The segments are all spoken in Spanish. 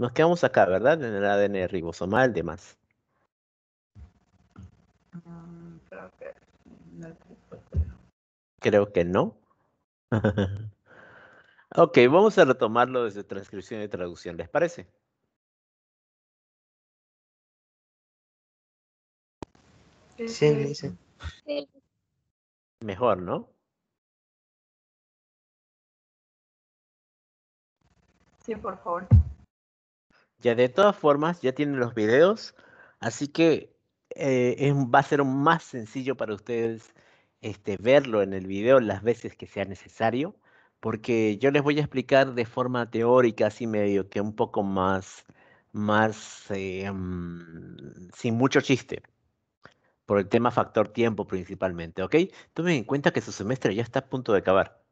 Nos quedamos acá, ¿verdad? En el ADN ribosomal, demás. Creo que no. Creo que no. ok, vamos a retomarlo desde transcripción y traducción, ¿les parece? Sí, dice. Sí. Mejor, ¿no? Sí, por favor. Ya de todas formas, ya tienen los videos, así que eh, va a ser más sencillo para ustedes este, verlo en el video las veces que sea necesario, porque yo les voy a explicar de forma teórica, así medio que un poco más, más mm, sin mucho chiste, por el tema factor tiempo principalmente, ¿ok? Tomen en cuenta que su semestre ya está a punto de acabar.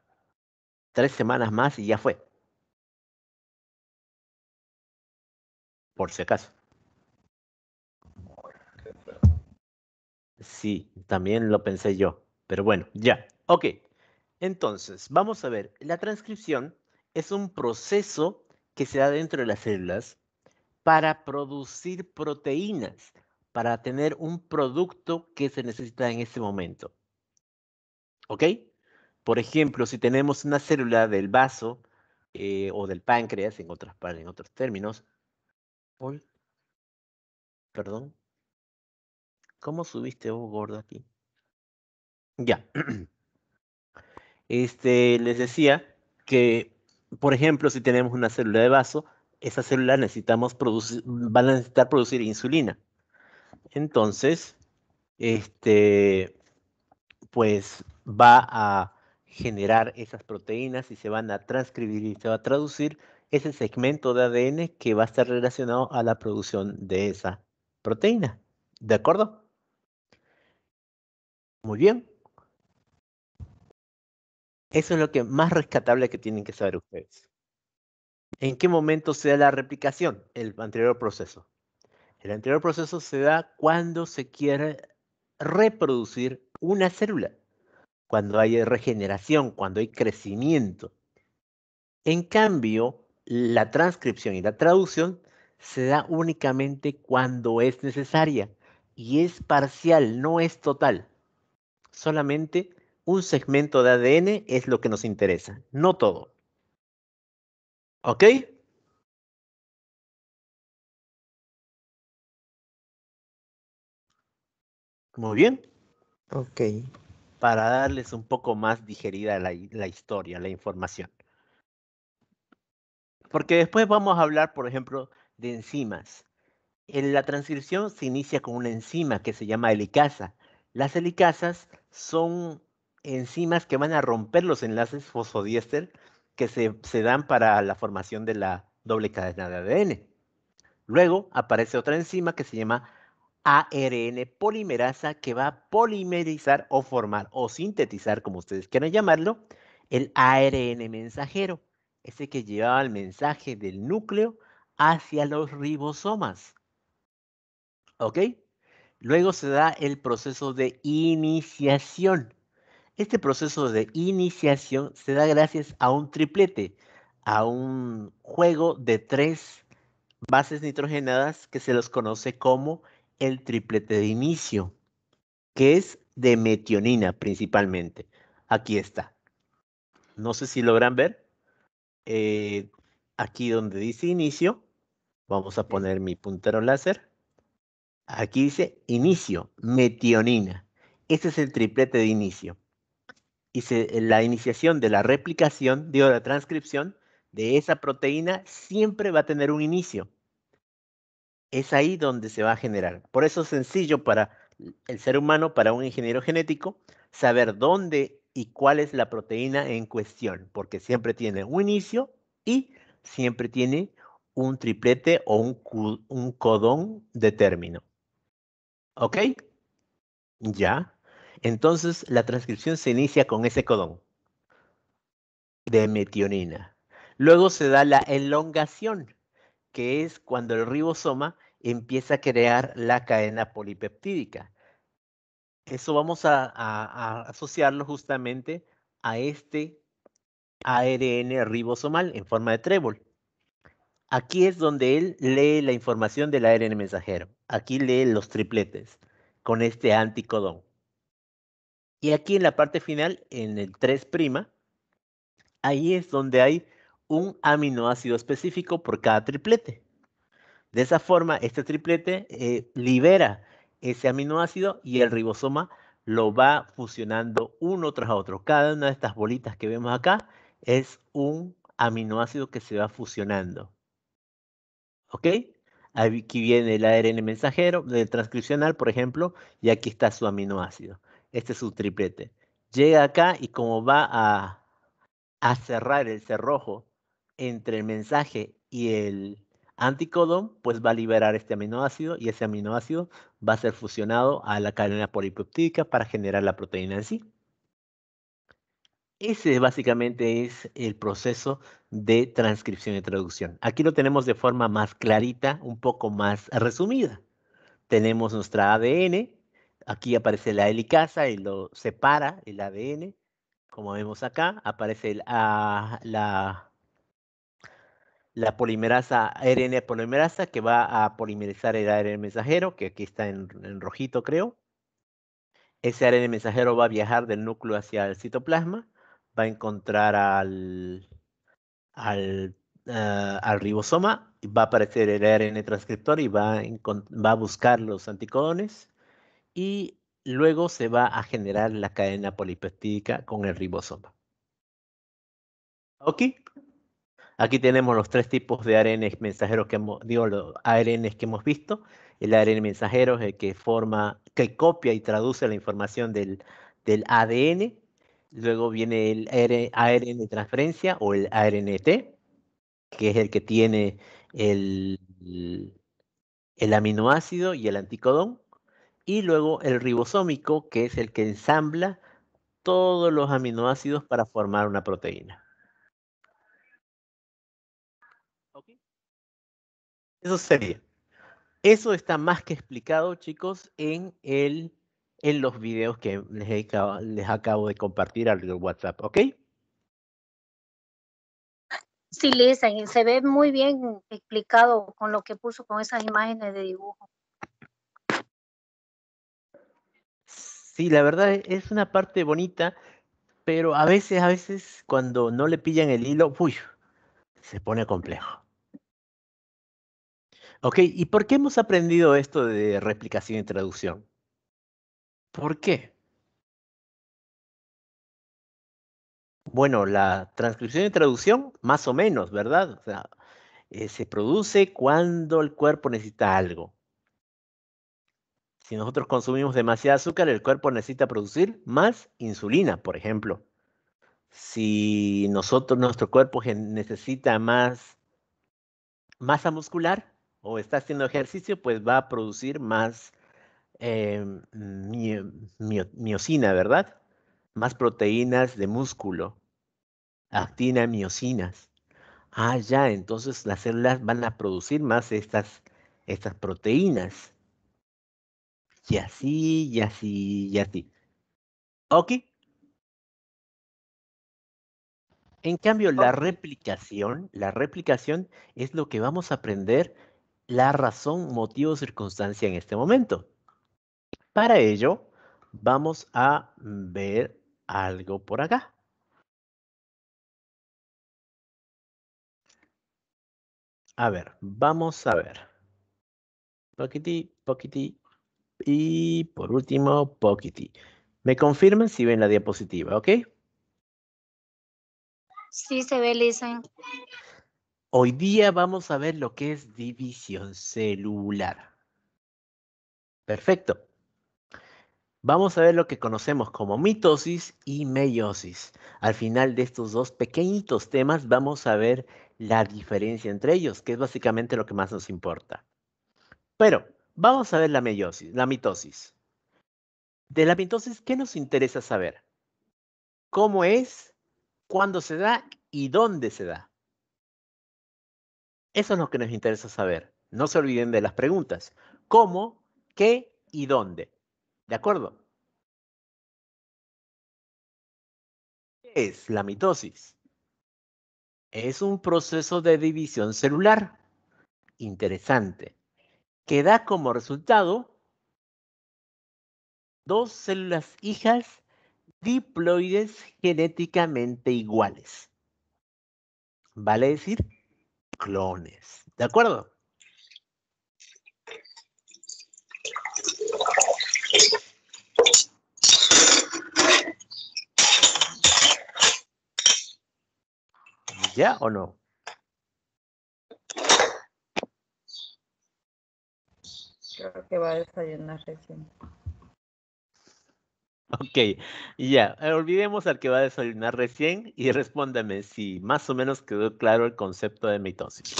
Tres semanas más y ya fue, por si acaso. Sí, también lo pensé yo, pero bueno, ya. Ok, entonces, vamos a ver, la transcripción es un proceso que se da dentro de las células para producir proteínas, para tener un producto que se necesita en ese momento. ¿Ok? Por ejemplo, si tenemos una célula del vaso eh, o del páncreas, en, otras, en otros términos, Perdón. ¿Cómo subiste vos, gordo, aquí? Ya. Este, les decía que, por ejemplo, si tenemos una célula de vaso, esa célula necesitamos producir, va a necesitar producir insulina. Entonces, este, pues va a generar esas proteínas y se van a transcribir y se va a traducir ese segmento de ADN que va a estar relacionado a la producción de esa proteína. ¿De acuerdo? Muy bien. Eso es lo que más rescatable que tienen que saber ustedes. ¿En qué momento se da la replicación? El anterior proceso. El anterior proceso se da cuando se quiere reproducir una célula, cuando hay regeneración, cuando hay crecimiento. En cambio, la transcripción y la traducción se da únicamente cuando es necesaria y es parcial, no es total. Solamente un segmento de ADN es lo que nos interesa, no todo. ¿Ok? Muy bien. Ok. Para darles un poco más digerida la, la historia, la información. Porque después vamos a hablar, por ejemplo, de enzimas. En la transcripción se inicia con una enzima que se llama helicasa. Las helicasas son enzimas que van a romper los enlaces fosfodiéster que se, se dan para la formación de la doble cadena de ADN. Luego aparece otra enzima que se llama ARN polimerasa que va a polimerizar o formar o sintetizar, como ustedes quieran llamarlo, el ARN mensajero, ese que llevaba el mensaje del núcleo hacia los ribosomas. ¿Ok? Luego se da el proceso de iniciación. Este proceso de iniciación se da gracias a un triplete, a un juego de tres bases nitrogenadas que se los conoce como el triplete de inicio, que es de metionina principalmente. Aquí está. No sé si logran ver. Eh, aquí donde dice inicio, vamos a poner mi puntero láser. Aquí dice inicio, metionina. Este es el triplete de inicio. Y se- la iniciación de la replicación, digo, la transcripción de esa proteína siempre va a tener un inicio. Es ahí donde se va a generar. Por eso es sencillo para el ser humano, para un ingeniero genético, saber dónde y cuál es la proteína en cuestión, porque siempre tiene un inicio y siempre tiene un triplete o un, un codón de término. ¿Ok? Ya. Entonces la transcripción se inicia con ese codón de metionina. Luego se da la elongación, que es cuando el ribosoma empieza a crear la cadena polipeptídica. Eso vamos a, asociarlo justamente a este ARN ribosomal en forma de trébol. Aquí es donde él lee la información del ARN mensajero. Aquí lee los tripletes con este anticodón. Y aquí en la parte final, en el 3', ahí es donde hay un aminoácido específico por cada triplete. De esa forma, este triplete eh, libera ese aminoácido y el ribosoma lo va fusionando uno tras otro. Cada una de estas bolitas que vemos acá es un aminoácido que se va fusionando. ¿Ok? Aquí viene el ARN mensajero, del transcripcional, por ejemplo, y aquí está su aminoácido. Este es su triplete. Llega acá y como va a, a cerrar el cerrojo entre el mensaje y el anticodón, pues va a liberar este aminoácido y ese aminoácido va a ser fusionado a la cadena polipeptídica para generar la proteína en sí. Ese básicamente es el proceso de transcripción y traducción. Aquí lo tenemos de forma más clarita, un poco más resumida. Tenemos nuestra ADN, aquí aparece la helicasa y lo separa el ADN. Como vemos acá, aparece la, la polimerasa ARN polimerasa que va a polimerizar el ARN mensajero, que aquí está en, en rojito creo. Ese ARN mensajero va a viajar del núcleo hacia el citoplasma va a encontrar al, al, ah, al ribosoma, va a aparecer el ARN transcriptor y va a, va a buscar los anticodones y luego se va a generar la cadena polipeptídica con el ribosoma. ¿Ok? Aquí tenemos los tres tipos de ARN mensajeros que hemos, digo, los ARN que hemos visto. El ARN mensajero es el que forma, que copia y traduce la información del, del ADN Luego viene el ARN de transferencia o el ARNT, que es el que tiene el, el aminoácido y el anticodón. Y luego el ribosómico, que es el que ensambla todos los aminoácidos para formar una proteína. Eso sería. Eso está más que explicado, chicos, en el en los videos que les, acabo de compartir al WhatsApp, ¿ok? Sí, Lisa, se ve muy bien explicado con lo que puso con esas imágenes de dibujo. Sí, la verdad es una parte bonita, pero a veces, a veces cuando no le pillan el hilo, uy, se pone complejo. Ok, ¿y por qué hemos aprendido esto de replicación y traducción? ¿Por qué? Bueno, la transcripción y traducción, más o menos, ¿verdad? O sea, eh, se produce cuando el cuerpo necesita algo. Si nosotros consumimos demasiado azúcar, el cuerpo necesita producir más insulina, por ejemplo. Si nosotros, nuestro cuerpo necesita más masa muscular o está haciendo ejercicio, pues va a producir más eh, miocina, ¿verdad? Más proteínas de músculo, actina, miocinas. Ah, ya, entonces las células van a producir más estas, estas proteínas. Y así, y así, y así. ¿Ok? En cambio, la replicación, la replicación es lo que vamos a aprender la razón, motivo, circunstancia en este momento. Para ello, vamos a ver algo por acá. A ver, vamos a ver. Poquiti, poquiti. Y por último, poquiti. Me confirman si ven la diapositiva, ¿ok? Sí, se ve, Lisa. Hoy día vamos a ver lo que es división celular. Perfecto. Vamos a ver lo que conocemos como mitosis y meiosis. Al final de estos dos pequeñitos temas vamos a ver la diferencia entre ellos, que es básicamente lo que más nos importa. Pero vamos a ver la meiosis, la mitosis. De la mitosis, ¿qué nos interesa saber? ¿Cómo es? ¿Cuándo se da? ¿Y dónde se da? Eso es lo que nos interesa saber. No se olviden de las preguntas. ¿Cómo? ¿Qué? ¿Y dónde? ¿De acuerdo? ¿Qué es la mitosis? Es un proceso de división celular interesante que da como resultado dos células hijas diploides genéticamente iguales. Vale decir clones. ¿De acuerdo? ¿Ya o no? Creo que va a desayunar recién. Ok, ya, eh, olvidemos al que va a desayunar recién y respóndame si más o menos quedó claro el concepto de mitosis.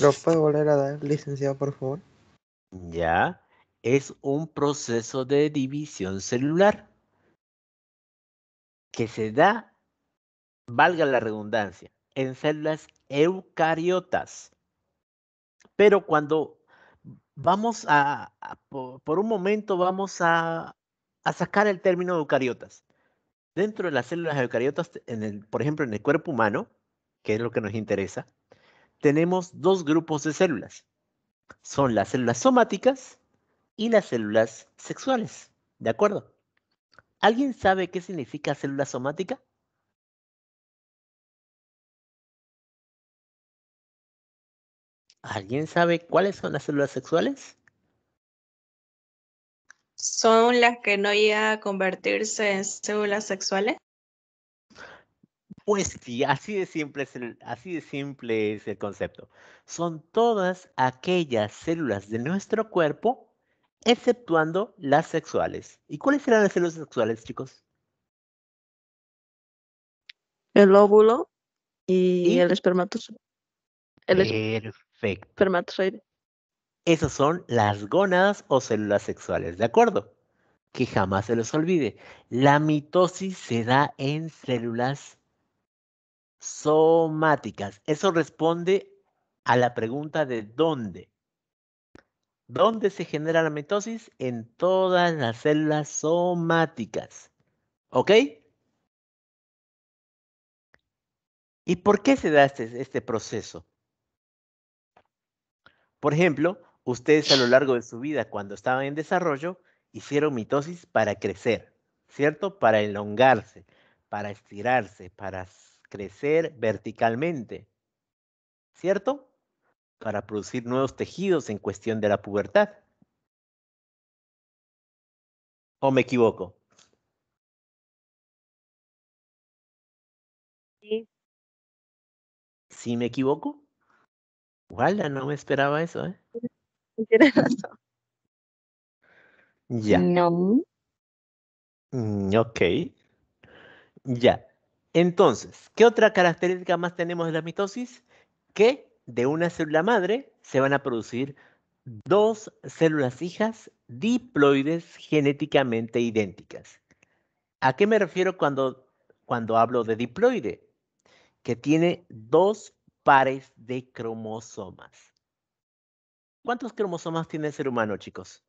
¿Lo puede volver a dar, licenciado, por favor? Ya, es un proceso de división celular que se da, valga la redundancia, en células eucariotas. Pero cuando vamos a, a- po- por un momento vamos a, a sacar el término eucariotas. Dentro de las células eucariotas, en el, por ejemplo, en el cuerpo humano, que es lo que nos interesa, tenemos dos grupos de células. Son las células somáticas y las células sexuales. ¿De acuerdo? ¿Alguien sabe qué significa célula somática? ¿Alguien sabe cuáles son las células sexuales? ¿Son las que no llegan a convertirse en células sexuales? Pues sí, así de simple es el, así de simple es el concepto. Son todas aquellas células de nuestro cuerpo, exceptuando las sexuales. ¿Y cuáles serán las células sexuales, chicos? El óvulo y, ¿Y? el espermatozoide. El Perfecto. espermatozoide. Esas son las gónadas o células sexuales, ¿de acuerdo? Que jamás se les olvide. La mitosis se da en células somáticas. Eso responde a la pregunta de dónde. ¿Dónde se genera la mitosis? En todas las células somáticas. ¿Ok? ¿Y por qué se da este, este proceso? Por ejemplo, ustedes a lo largo de su vida, cuando estaban en desarrollo, hicieron mitosis para crecer, ¿cierto? Para elongarse, para estirarse, para crecer verticalmente, ¿cierto? Para producir nuevos tejidos en cuestión de la pubertad. ¿O me equivoco? Sí. ¿Sí me equivoco? Ojalá no me esperaba eso, ¿eh? Tienes razón. Ya. No. Mm, ok. Ya. Entonces, ¿qué otra característica más tenemos de la mitosis? Que de una célula madre se van a producir dos células hijas diploides genéticamente idénticas. ¿A qué me refiero cuando, cuando hablo de diploide? Que tiene dos pares de cromosomas. ¿Cuántos cromosomas tiene el ser humano, chicos?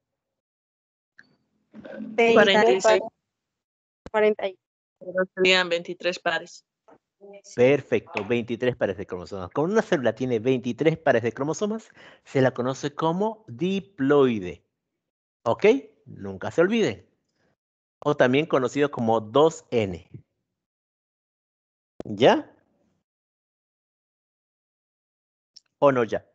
46. 40 y- Pero serían 23 pares. Perfecto, 23 pares de cromosomas. Cuando una célula tiene 23 pares de cromosomas, se la conoce como diploide. ¿Ok? Nunca se olviden. O también conocido como 2N. ¿Ya? ¿O no ya?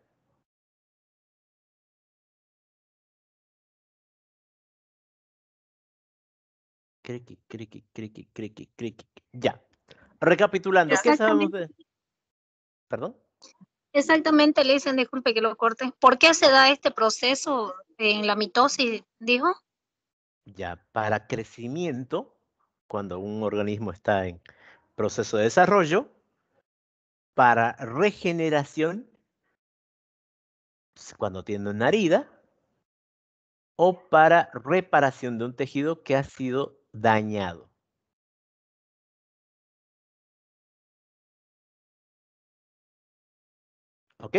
Criqui, criqui, criqui, criqui, criqui. Ya. Recapitulando, ¿qué sabemos de...? ¿Perdón? Exactamente, le dicen, disculpe que lo corte. ¿Por qué se da este proceso en la mitosis, dijo? Ya, para crecimiento, cuando un organismo está en proceso de desarrollo, para regeneración, s- cuando tiene una herida, o para reparación de un tejido que ha sido dañado. ¿Ok?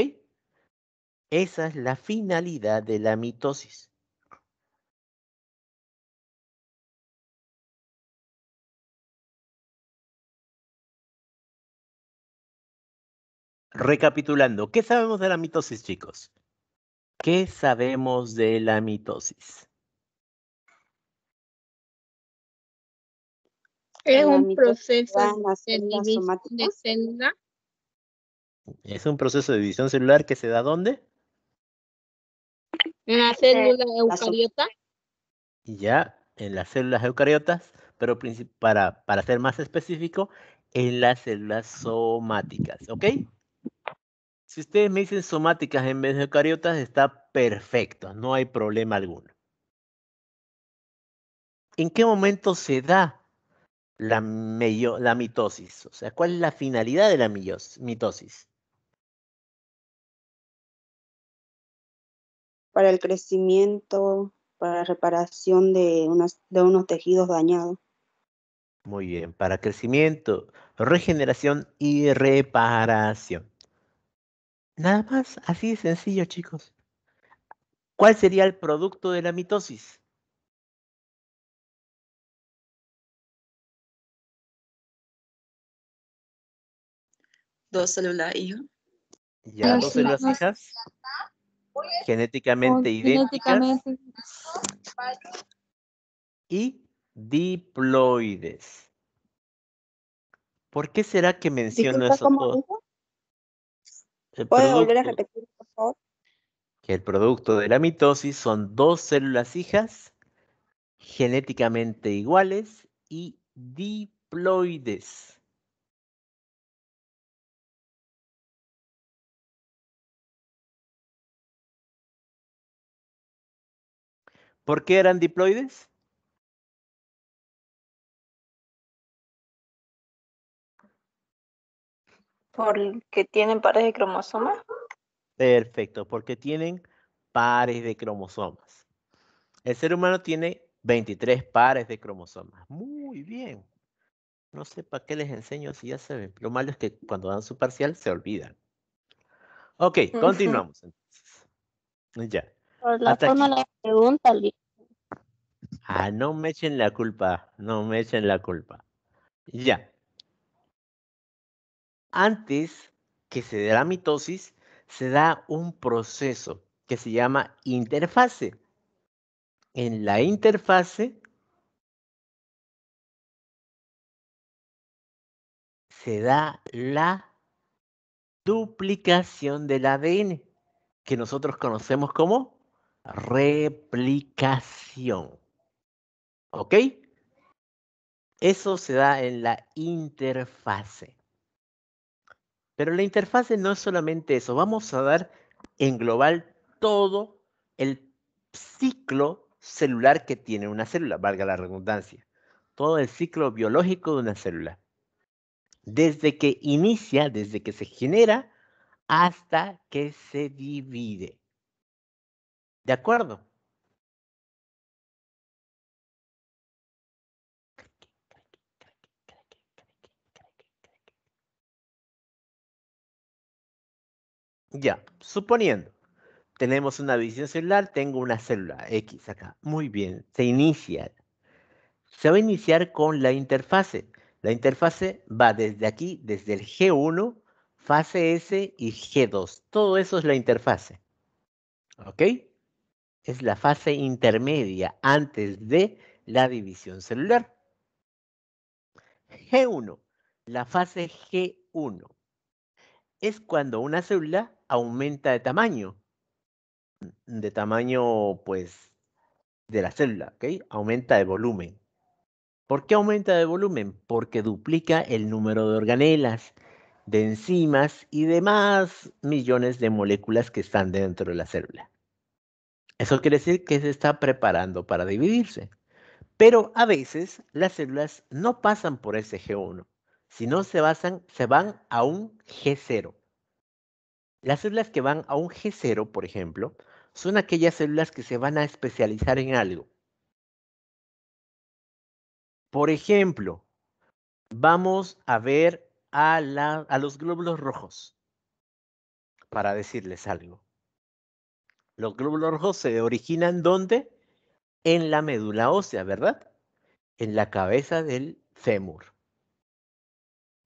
Esa es la finalidad de la mitosis. recapitulando, ¿qué sabemos de la mitosis, chicos? ¿Qué sabemos de la mitosis? Es un proceso de división de célula Es un proceso de división celular que se da ¿dónde? en la célula eucariota. Ya, en las células eucariotas, pero para, para ser más específico, en las células somáticas, ¿ok? Si ustedes me dicen somáticas en vez de eucariotas, está perfecto, no hay problema alguno. ¿En qué momento se da la, la mitosis? O sea, ¿cuál es la finalidad de la mitosis? Para el crecimiento, para la reparación de, unas, de unos tejidos dañados. Muy bien, para crecimiento, regeneración y reparación. Nada más, así de sencillo, chicos. ¿Cuál sería el producto de la mitosis? Dos células hijas. Ya, Ah, dos células hijas, genéticamente idénticas Genéticamente. y diploides. ¿Por qué será que menciono eso ¿cómo todo? dijo? El ¿Puede volver a producto- repetir, por favor? que el producto de la mitosis son dos células hijas genéticamente iguales y diploides. ¿Por qué eran diploides? Porque tienen pares de cromosomas. Perfecto, porque tienen pares de cromosomas. El ser humano tiene 23 pares de cromosomas. Muy bien. No sé para qué les enseño si ya saben. Lo malo es que cuando dan su parcial se olvidan. Ok, continuamos entonces. Ya. Por la Hasta forma de la pregunta, Ah, no me echen la culpa, no me echen la culpa. Ya. Antes que se dé la mitosis, se da un proceso que se llama interfase. En la interfase se da la duplicación del ADN, que nosotros conocemos como replicación. ¿Ok? Eso se da en la interfase. Pero la interfase no es solamente eso. Vamos a dar en global todo el ciclo celular que tiene una célula, valga la redundancia. Todo el ciclo biológico de una célula. Desde que inicia, desde que se genera, hasta que se divide. ¿De acuerdo? Ya, suponiendo, tenemos una división celular, tengo una célula X acá. Muy bien, se inicia. Se va a iniciar con la interfase. La interfase va desde aquí, desde el G1, fase S y G2. Todo eso es la interfase. ¿Ok? Es la fase intermedia antes de la división celular. G1, la fase G1 es cuando una célula aumenta de tamaño. De tamaño, pues, de la célula, ¿ok? Aumenta de volumen. ¿Por qué aumenta de volumen? Porque duplica el número de organelas, de enzimas y demás millones de moléculas que están dentro de la célula. Eso quiere decir que se está preparando para dividirse. Pero a veces las células no pasan por ese G1, sino se, se van a un G0. Las células que van a un G0, por ejemplo, son aquellas células que se van a especializar en algo. Por ejemplo, vamos a ver a los glóbulos rojos, para decirles algo. Los glóbulos rojos se originan ¿dónde? En la médula ósea, ¿verdad? En la cabeza del fémur.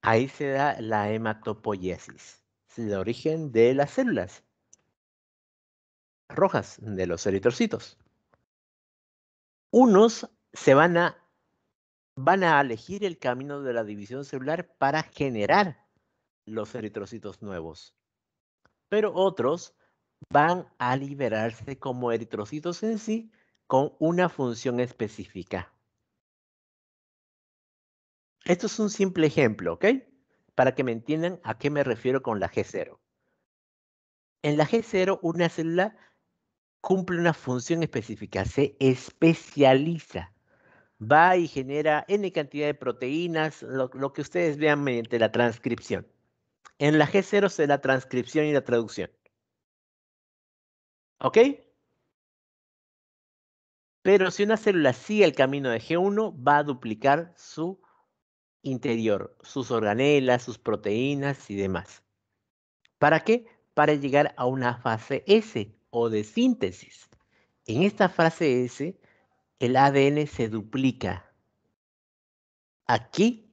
Ahí se da la hematopoiesis. el origen de las células rojas, de los eritrocitos. Unos se van a, van a elegir el camino de la división celular para generar los eritrocitos nuevos. Pero otros van a liberarse como eritrocitos en sí con una función específica. Esto es un simple ejemplo, ¿ok? Para que me entiendan a qué me refiero con la G0. En la G0, una célula cumple una función específica, se especializa. Va y genera N cantidad de proteínas, lo, que ustedes vean mediante la transcripción. En la G0 se la transcripción y la traducción. ¿Ok? Pero si una célula sigue el camino de G1, va a duplicar su interior, sus organelas, sus proteínas y demás. ¿Para qué? Para llegar a una fase S o de síntesis. En esta fase S, el ADN se duplica. Aquí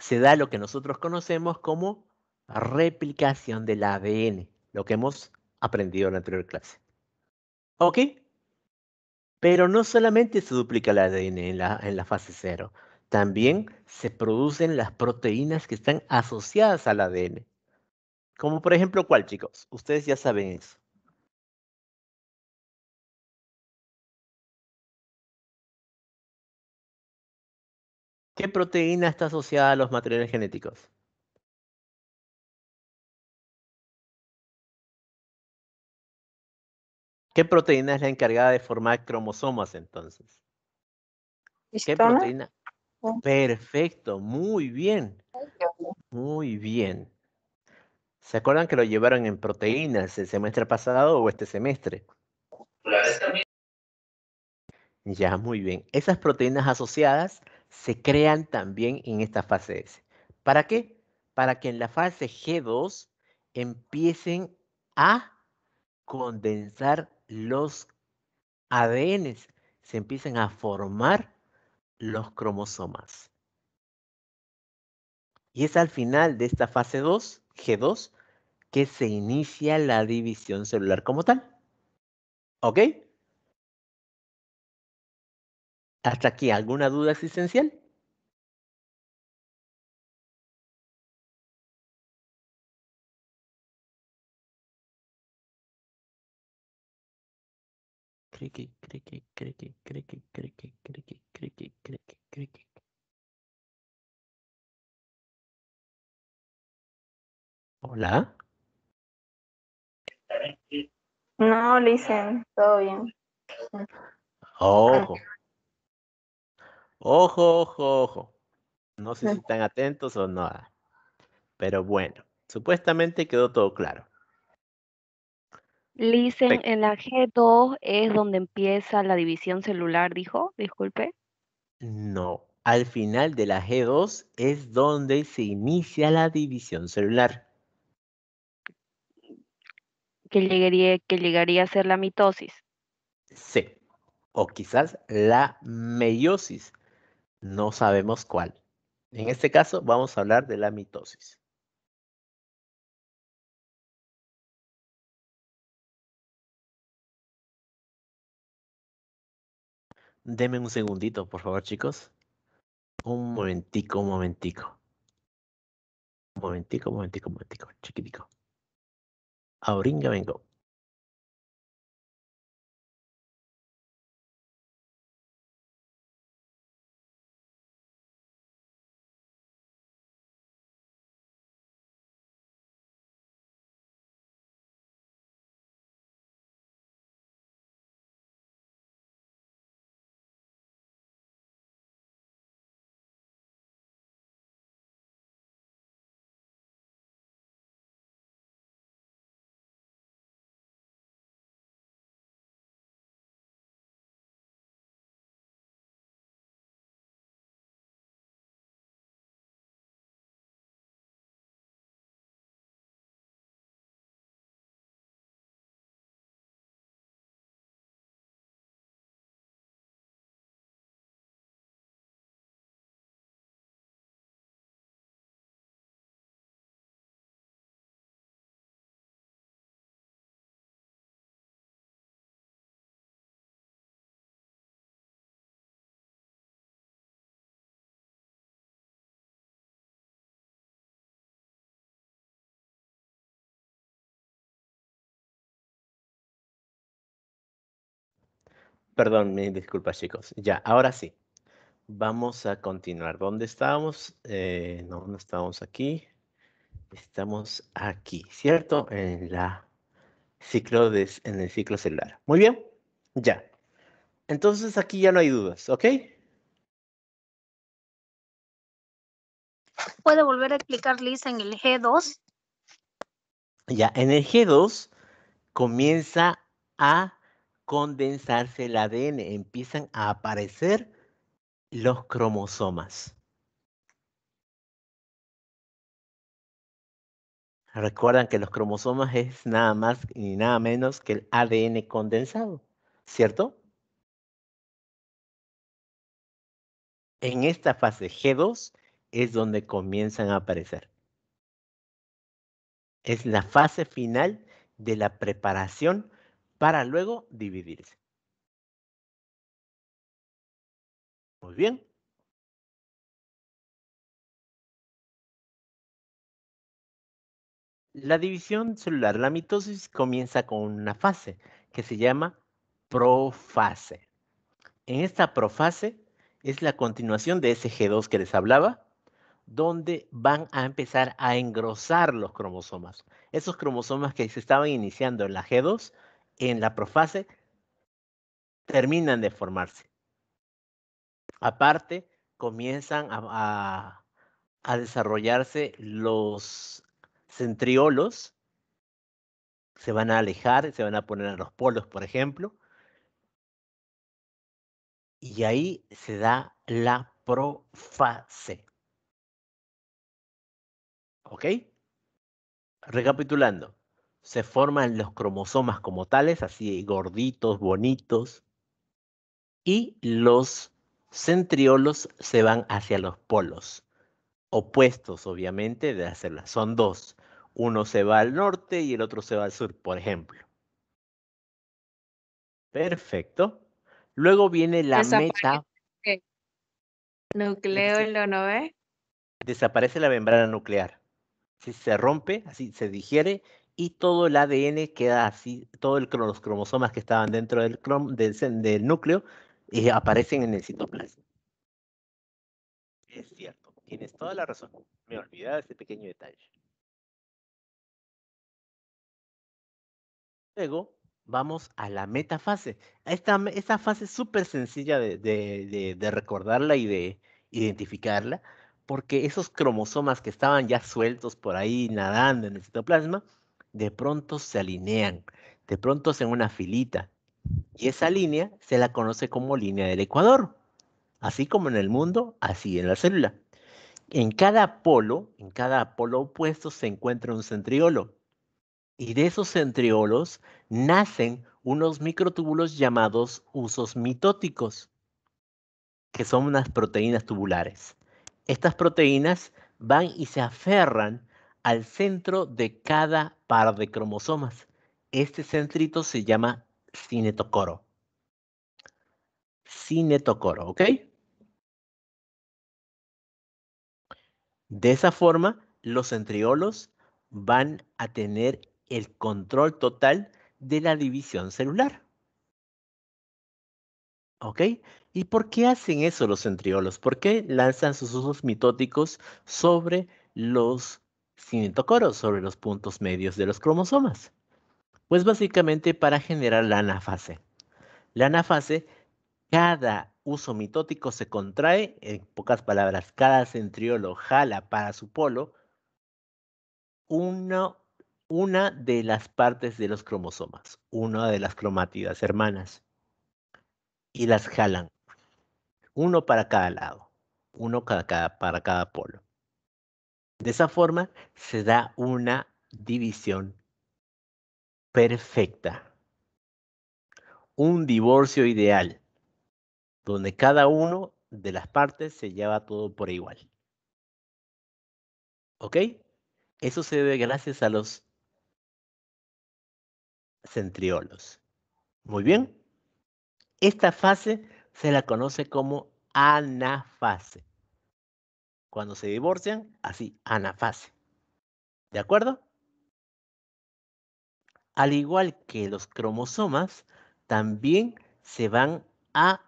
se da lo que nosotros conocemos como replicación del ADN, lo que hemos aprendido en la anterior clase. ¿Ok? Pero no solamente se duplica el ADN en la, en la fase 0, también se producen las proteínas que están asociadas al ADN. Como por ejemplo, ¿cuál, chicos? Ustedes ya saben eso. ¿Qué proteína está asociada a los materiales genéticos? ¿Qué proteína es la encargada de formar cromosomas entonces? ¿Qué ¿Histona? proteína? Oh. Perfecto, muy bien. Muy bien. ¿Se acuerdan que lo llevaron en proteínas el semestre pasado o este semestre? Ya, muy bien. Esas proteínas asociadas se crean también en esta fase S. ¿Para qué? Para que en la fase G2 empiecen a condensar los ADNs, se empiezan a formar los cromosomas. Y es al final de esta fase 2, G2, que se inicia la división celular como tal. ¿Ok? ¿Hasta aquí alguna duda existencial? Criqui, criqui, criqui, criqui, criqui, criqui, criqui, criqui, criqui. Hola. No, listen, todo bien. Ojo. Ojo, ojo, ojo. No sé si están atentos o no. Pero bueno, supuestamente quedó todo claro. Listen, Perfecto. en la G2 es donde empieza la división celular, dijo, disculpe. No, al final de la G2 es donde se inicia la división celular. Que llegaría, que llegaría a ser la mitosis. Sí. O quizás la meiosis. No sabemos cuál. En este caso vamos a hablar de la mitosis. Deme un segundito, por favor, chicos. Un momentico, un momentico. Un momentico, un momentico, un momentico. Chiquitico. Ahorita vengo. Perdón, mi disculpas chicos. Ya, ahora sí. Vamos a continuar. ¿Dónde estábamos? Eh, no, no estábamos aquí. Estamos aquí, ¿cierto? En la ciclo de, en el ciclo celular. Muy bien. Ya. Entonces aquí ya no hay dudas, ¿ok? ¿Puede volver a explicar, Liz, en el G2? Ya, en el G2 comienza a condensarse el ADN, empiezan a aparecer los cromosomas. Recuerdan que los cromosomas es nada más y nada menos que el ADN condensado, ¿cierto? En esta fase G2 es donde comienzan a aparecer. Es la fase final de la preparación para luego dividirse. Muy bien. La división celular, la mitosis comienza con una fase que se llama profase. En esta profase es la continuación de ese G2 que les hablaba, donde van a empezar a engrosar los cromosomas. Esos cromosomas que se estaban iniciando en la G2, en la profase, terminan de formarse. Aparte, comienzan a, desarrollarse los centriolos, se van a alejar, se van a poner a los polos, por ejemplo, y ahí se da la profase. ¿Ok? Recapitulando, se forman los cromosomas como tales, así gorditos, bonitos, y los centriolos se van hacia los polos, opuestos obviamente de hacerla. Son dos, uno se va al norte y el otro se va al sur, por ejemplo. Perfecto. Luego viene la meta. Nucleo en lo no ve. Desaparece la membrana nuclear. Si se rompe, así se digiere y todo el ADN queda así, todos los cromosomas que estaban dentro del, del, del núcleo eh, aparecen en el citoplasma. Es cierto, tienes toda la razón. Me olvidaba de ese pequeño detalle. Luego vamos a la metafase. Esta, esta fase es súper sencilla de, de, de, recordarla y de identificarla, porque esos cromosomas que estaban ya sueltos por ahí nadando en el citoplasma, de pronto se alinean, de pronto hacen una filita. Y esa línea se la conoce como línea del ecuador. Así como en el mundo, así en la célula. En cada polo, en cada polo opuesto se encuentra un centriolo. Y de esos centriolos nacen unos microtúbulos llamados usos mitóticos, que son unas proteínas tubulares. Estas proteínas van y se aferran al centro de cada par de cromosomas. Este centrito se llama cinetocoro. Cinetocoro, ¿ok? De esa forma, los centriolos van a tener el control total de la división celular. ¿Ok? ¿Y por qué hacen eso los centriolos? ¿Por qué lanzan sus usos mitóticos sobre los cinetocoros, sobre los puntos medios de los cromosomas? Pues básicamente para generar la anafase. La anafase, cada uso mitótico se contrae, en pocas palabras, cada centriolo jala para su polo una, una de las partes de los cromosomas, una de las cromátidas hermanas, y las jalan, uno para cada lado, uno cada, para cada polo. De esa forma se da una división perfecta. Un divorcio ideal, donde cada uno de las partes se lleva todo por igual. ¿Ok? Eso se debe gracias a los centriolos. Muy bien. Esta fase se la conoce como anafase. Cuando se divorcian, así, anafase. ¿De acuerdo? Al igual que los cromosomas, también se van a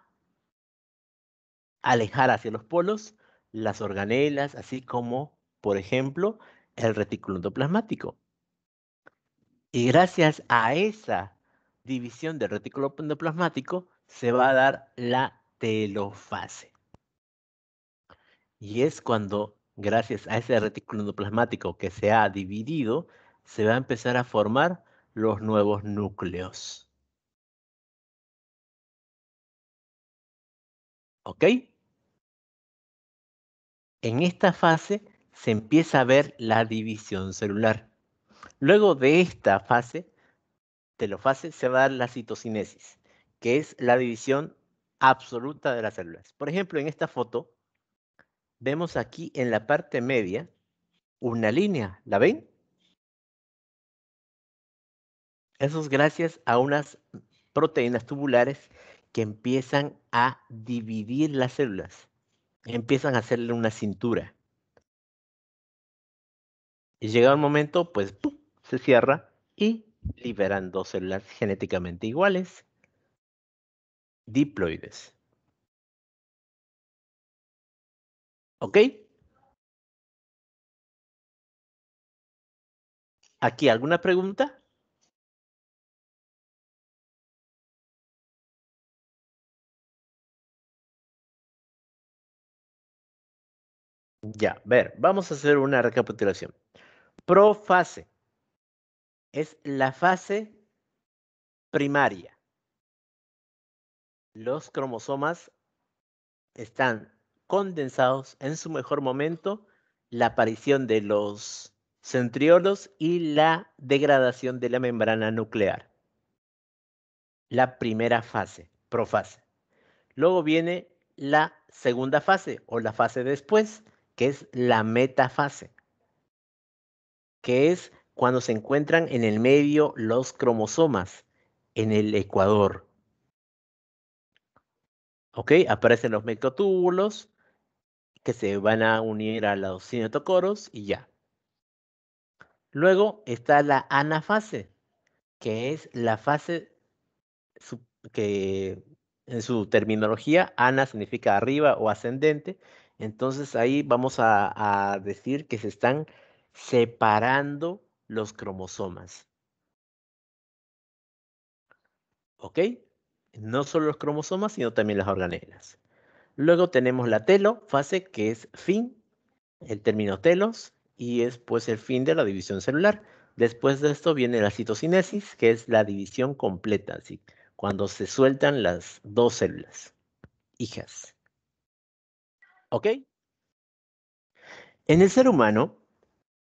alejar hacia los polos las organelas, así como, por ejemplo, el retículo endoplasmático. Y gracias a esa división del retículo endoplasmático se va a dar la telofase. Y es cuando, gracias a ese retículo endoplasmático que se ha dividido, se va a empezar a formar los nuevos núcleos. ¿Ok? En esta fase se empieza a ver la división celular. Luego de esta fase, telofase, se va a dar la citocinesis, que es la división absoluta de las células. Por ejemplo, en esta foto, vemos aquí en la parte media una línea. ¿La ven? Eso es gracias a unas proteínas tubulares que empiezan a dividir las células. Empiezan a hacerle una cintura. Y llega un momento, pues se cierra y liberan dos células genéticamente iguales, diploides. ¿Ok? ¿Aquí alguna pregunta? Ya, ver, vamos a hacer una recapitulación. Profase es la fase primaria. Los cromosomas están condensados en su mejor momento, la aparición de los centriolos y la degradación de la membrana nuclear. La primera fase, profase. Luego viene la segunda fase o la fase después, que es la metafase, que es cuando se encuentran en el medio los cromosomas, en el ecuador. ¿Ok? Aparecen los microtúbulos que se van a unir a los cinetocoros y ya. Luego está la anafase, que es la fase que en su terminología, ana significa arriba o ascendente. Entonces ahí vamos a, a decir que se están separando los cromosomas. ¿Ok? No solo los cromosomas, sino también las organelas. Luego tenemos la telofase, que es fin, el término telos, y es pues el fin de la división celular. Después de esto viene la citocinesis, que es la división completa, así, cuando se sueltan las dos células hijas. ¿Ok? En el ser humano,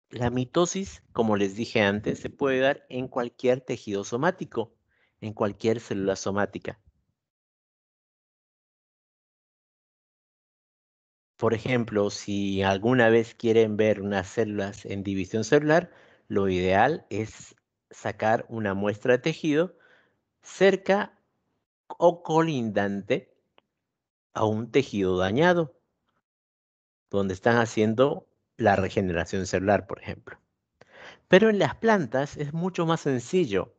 la mitosis, como les dije antes, se puede dar en cualquier tejido somático, en cualquier célula somática. Por ejemplo, si alguna vez quieren ver unas células en división celular, lo ideal es sacar una muestra de tejido cerca o colindante a un tejido dañado, donde están haciendo la regeneración celular, por ejemplo. Pero en las plantas es mucho más sencillo,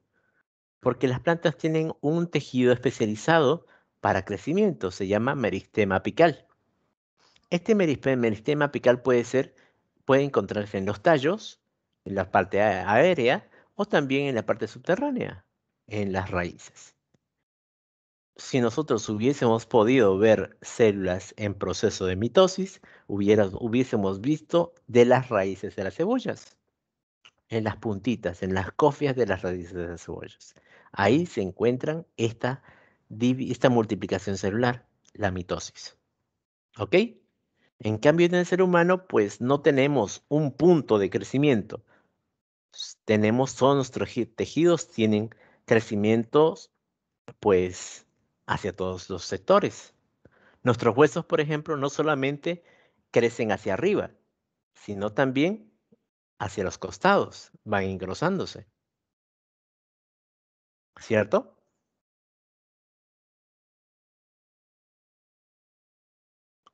porque las plantas tienen un tejido especializado para crecimiento, se llama meristema apical. Este meristema apical puede ser, puede encontrarse en los tallos, en la parte aérea o también en la parte subterránea, en las raíces si nosotros hubiésemos podido ver células en proceso de mitosis, hubiésemos visto de las raíces de las cebollas, en las puntitas, en las cofias de las raíces de las cebollas. Ahí se encuentran esta, esta multiplicación celular, la mitosis. ¿Ok? En cambio, en el ser humano, pues no tenemos un punto de crecimiento. Tenemos, todos nuestros tejidos tienen crecimientos, pues, hacia todos los sectores. Nuestros huesos, por ejemplo, no solamente crecen hacia arriba, sino también hacia los costados, van engrosándose. ¿Cierto?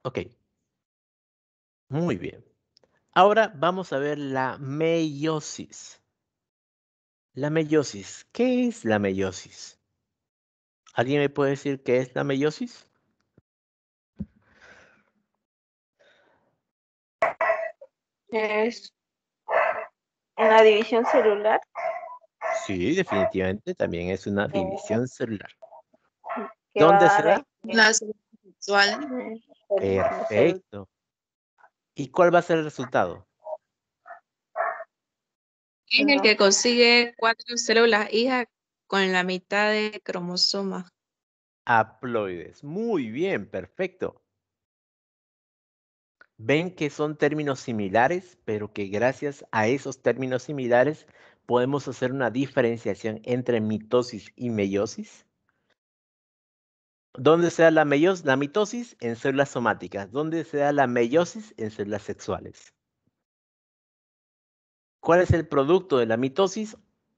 Ok. Muy bien. Ahora vamos a ver la meiosis. La meiosis. ¿Qué es la meiosis? ¿Alguien me puede decir qué es la meiosis? Es una división celular. Sí, definitivamente también es una división celular. ¿Dónde a se da? La célula sexual. Perfecto. ¿Y cuál va a ser el resultado? Es el que consigue cuatro células hijas con la mitad de cromosoma. Haploides. Muy bien, perfecto. Ven que son términos similares, pero que gracias a esos términos similares podemos hacer una diferenciación entre mitosis y meiosis. ¿Dónde se da la, la mitosis? En células somáticas. ¿Dónde se da la meiosis? En células sexuales. ¿Cuál es el producto de la mitosis?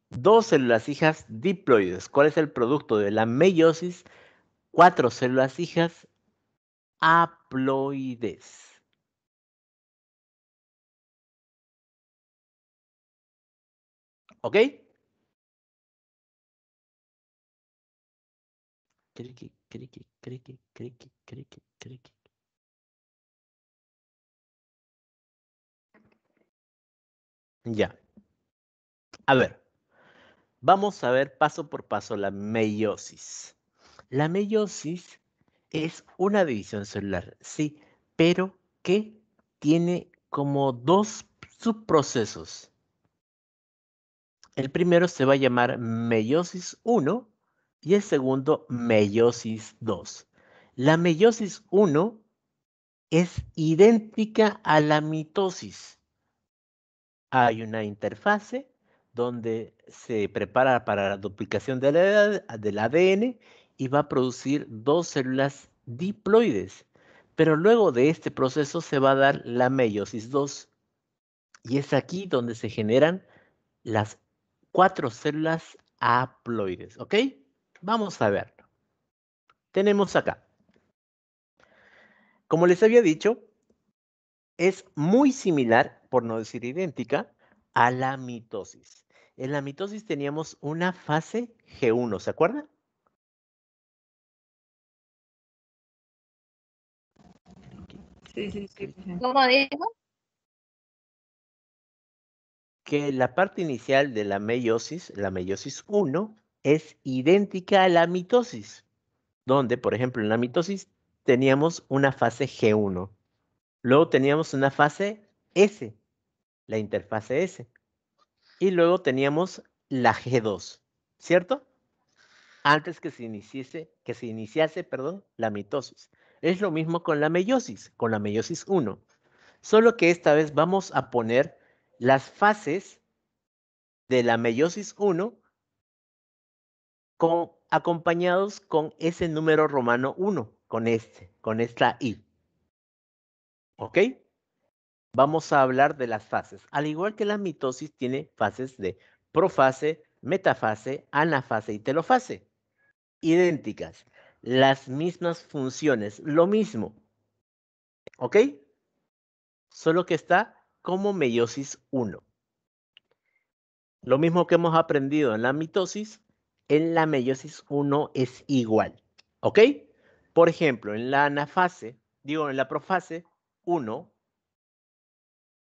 Dos células hijas diploides. ¿Cuál es el producto de la meiosis? Cuatro células hijas haploides. ¿Ok? Criqui, criqui, criqui, criqui, criqui. Ya. A ver. Vamos a ver paso por paso la meiosis. La meiosis es una división celular, sí, pero que tiene como dos subprocesos. El primero se va a llamar meiosis 1 y el segundo meiosis 2. La meiosis 1 es idéntica a la mitosis. Hay una interfase donde se prepara para la duplicación del, del ADN y va a producir dos células diploides. Pero luego de este proceso se va a dar la meiosis 2. Y es aquí donde se generan las cuatro células haploides. ¿Ok? Vamos a verlo. Tenemos acá. Como les había dicho, es muy similar, por no decir idéntica, a la mitosis. En la mitosis teníamos una fase G1, ¿se acuerdan? Sí, sí, sí. ¿Cómo dijo? Que la parte inicial de la meiosis, la meiosis 1, es idéntica a la mitosis, donde, por ejemplo, en la mitosis teníamos una fase G1. Luego teníamos una fase S, la interfase S. Y luego teníamos la G2, ¿cierto? Antes que se iniciase, que se iniciase, perdón, la mitosis. Es lo mismo con la meiosis, con la meiosis 1. Solo que esta vez vamos a poner las fases de la meiosis 1 acompañados con ese número romano 1, con este, con esta I. ¿Ok? Vamos a hablar de las fases. Al igual que la mitosis tiene fases de profase, metafase, anafase y telofase. Idénticas. Las mismas funciones. Lo mismo. ¿Ok? Solo que está como meiosis 1. Lo mismo que hemos aprendido en la mitosis, en la meiosis 1 es igual. ¿Ok? Por ejemplo, en la anafase, digo, en la profase 1,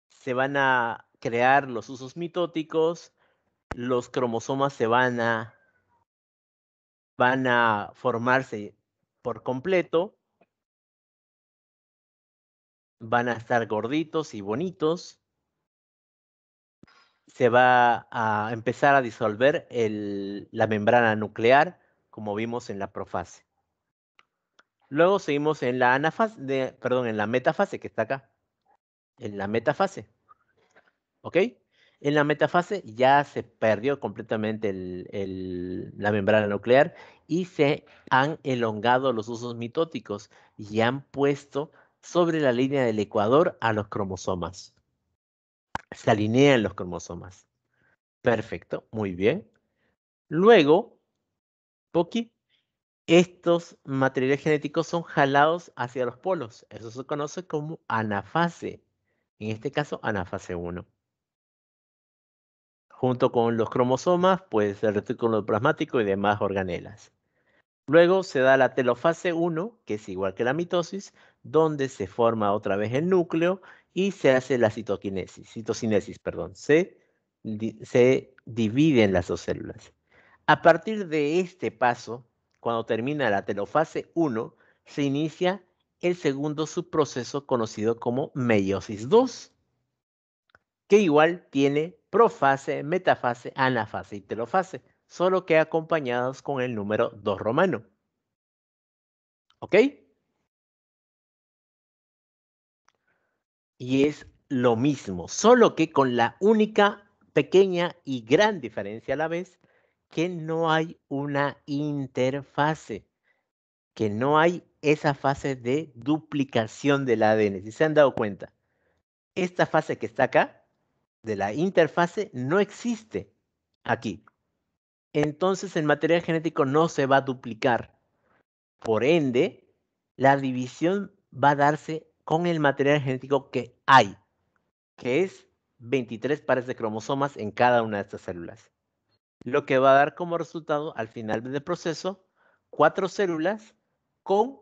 se van a crear los usos mitóticos, los cromosomas se van a, van a formarse por completo, van a estar gorditos y bonitos, se va a empezar a disolver la membrana nuclear, como vimos en la profase. Luego seguimos en la anafase, perdón, en la metafase que está acá. En la metafase. ¿Ok? En la metafase ya se perdió completamente la membrana nuclear y se han elongado los usos mitóticos y han puesto sobre la línea del ecuador a los cromosomas. Se alinean los cromosomas. Perfecto, muy bien. Luego, Poki, estos materiales genéticos son jalados hacia los polos. Eso se conoce como anafase. En este caso, anafase 1. Junto con los cromosomas, pues el retículo plasmático y demás organelas. Luego se da la telofase 1, que es igual que la mitosis, donde se forma otra vez el núcleo y se hace la citoquinesis, citocinesis, perdón. Se, se dividen las dos células. A partir de este paso, cuando termina la telofase 1, se inicia el segundo subproceso conocido como meiosis 2, que igual tiene profase, metafase, anafase y telofase, solo que acompañados con el número 2 romano. ¿Ok? Y es lo mismo, solo que con la única pequeña y gran diferencia a la vez, que no hay una interfase, que no hay esa fase de duplicación del ADN. Si se han dado cuenta, esta fase que está acá, de la interfase, no existe aquí. Entonces el material genético no se va a duplicar. Por ende, la división va a darse con el material genético que hay, que es 23 pares de cromosomas en cada una de estas células. Lo que va a dar como resultado al final del proceso cuatro células con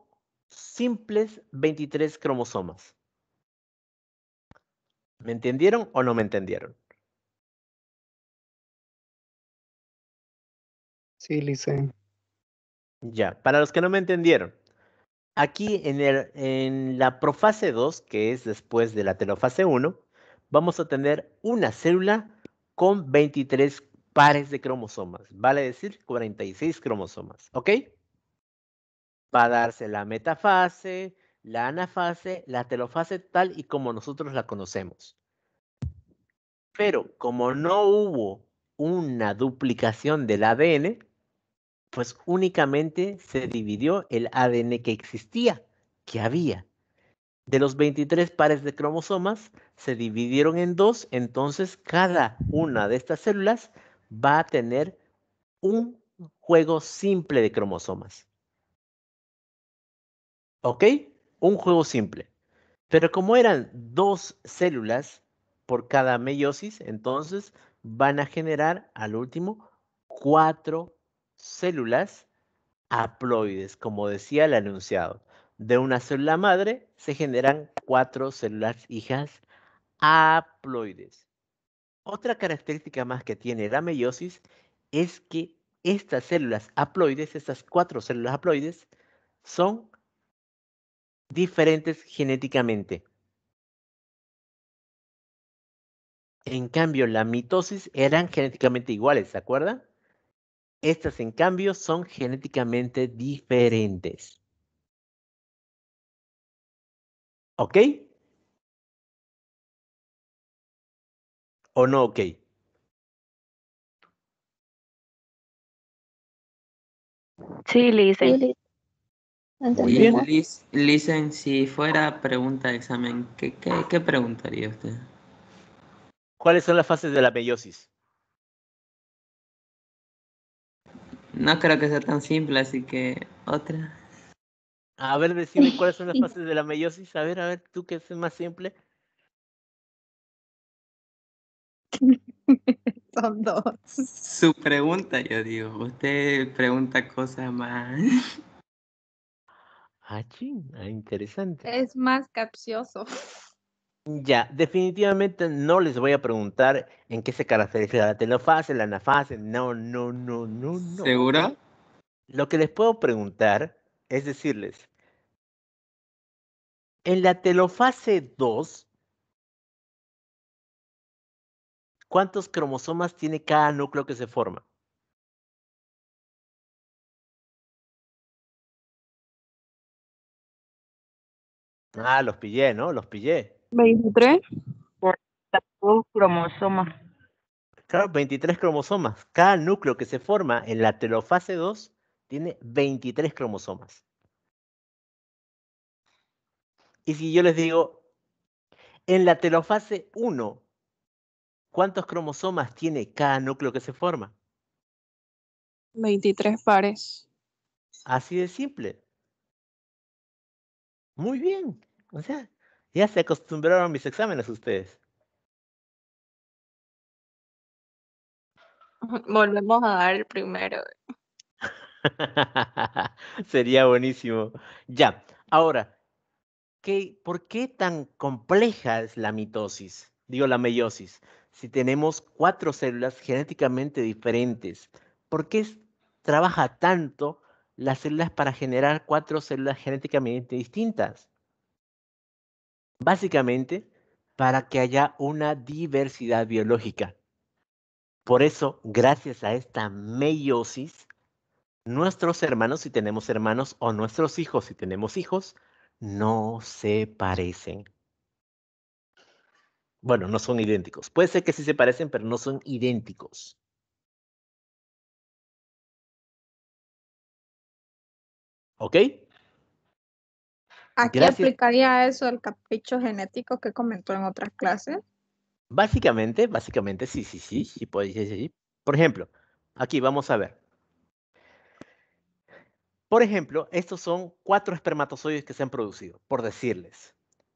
simples 23 cromosomas. ¿Me entendieron o no me entendieron? Sí, Licen. Ya, para los que no me entendieron, aquí en, la profase 2, que es después de la telofase 1, vamos a tener una célula con 23 pares de cromosomas, vale decir 46 cromosomas, ¿ok? Va a darse la metafase, la anafase, la telofase tal y como nosotros la conocemos. Pero como no hubo una duplicación del ADN, pues únicamente se dividió el ADN que existía, que había. De los 23 pares de cromosomas, se dividieron en dos, entonces cada una de estas células va a tener un juego simple de cromosomas. ¿Ok? Un juego simple. Pero como eran dos células por cada meiosis, entonces van a generar al último cuatro células haploides, como decía el anunciado. De una célula madre se generan cuatro células hijas haploides. Otra característica más que tiene la meiosis es que estas células haploides, estas cuatro células haploides, son diferentes genéticamente. En cambio, la mitosis eran genéticamente iguales, ¿se acuerdan? Estas, en cambio, son genéticamente diferentes. ¿Ok? ¿O no ok? Sí, Licen. Muy bien. Liz, Listen, si fuera pregunta de examen, ¿qué, qué, qué preguntaría usted? ¿Cuáles son las fases de la meiosis? No creo que sea tan simple, así que otra. A ver, decime cuáles son las fases de la meiosis. A ver, a ver, tú que es más simple. Son dos. Su pregunta, yo digo. Usted pregunta cosas más. Ah, ching, ah, interesante. Es más capcioso. Ya, definitivamente no les voy a preguntar en qué se caracteriza la telofase, la anafase. No, no, no, no, no. ¿Seguro? Lo que les puedo preguntar es decirles, en la telofase 2, ¿cuántos cromosomas tiene cada núcleo que se forma? Ah, los pillé, ¿no? Los pillé. 23. Un cromosoma. Claro, 23 cromosomas. Cada núcleo que se forma en la telofase 2 tiene 23 cromosomas. Y si yo les digo, en la telofase 1, ¿cuántos cromosomas tiene cada núcleo que se forma? 23 pares. Así de simple. Muy bien. O sea, ya se acostumbraron a mis exámenes ustedes. Volvemos a dar el primero. Sería buenísimo. Ya, ahora, ¿qué, ¿por qué tan compleja es la mitosis? Digo, la meiosis. Si tenemos cuatro células genéticamente diferentes, ¿por qué es- trabaja tanto las células para generar cuatro células genéticamente distintas? Básicamente, para que haya una diversidad biológica. Por eso, gracias a esta meiosis, nuestros hermanos, si tenemos hermanos, o nuestros hijos, si tenemos hijos, no se parecen. Bueno, no son idénticos. Puede ser que sí se parecen, pero no son idénticos. ¿Ok? Aquí Gracias. aplicaría eso el capricho genético que comentó en otras clases. Básicamente, básicamente, sí, sí, sí, sí, puede ser, sí, sí. Por ejemplo, aquí vamos a ver. Por ejemplo, estos son cuatro espermatozoides que se han producido, por decirles.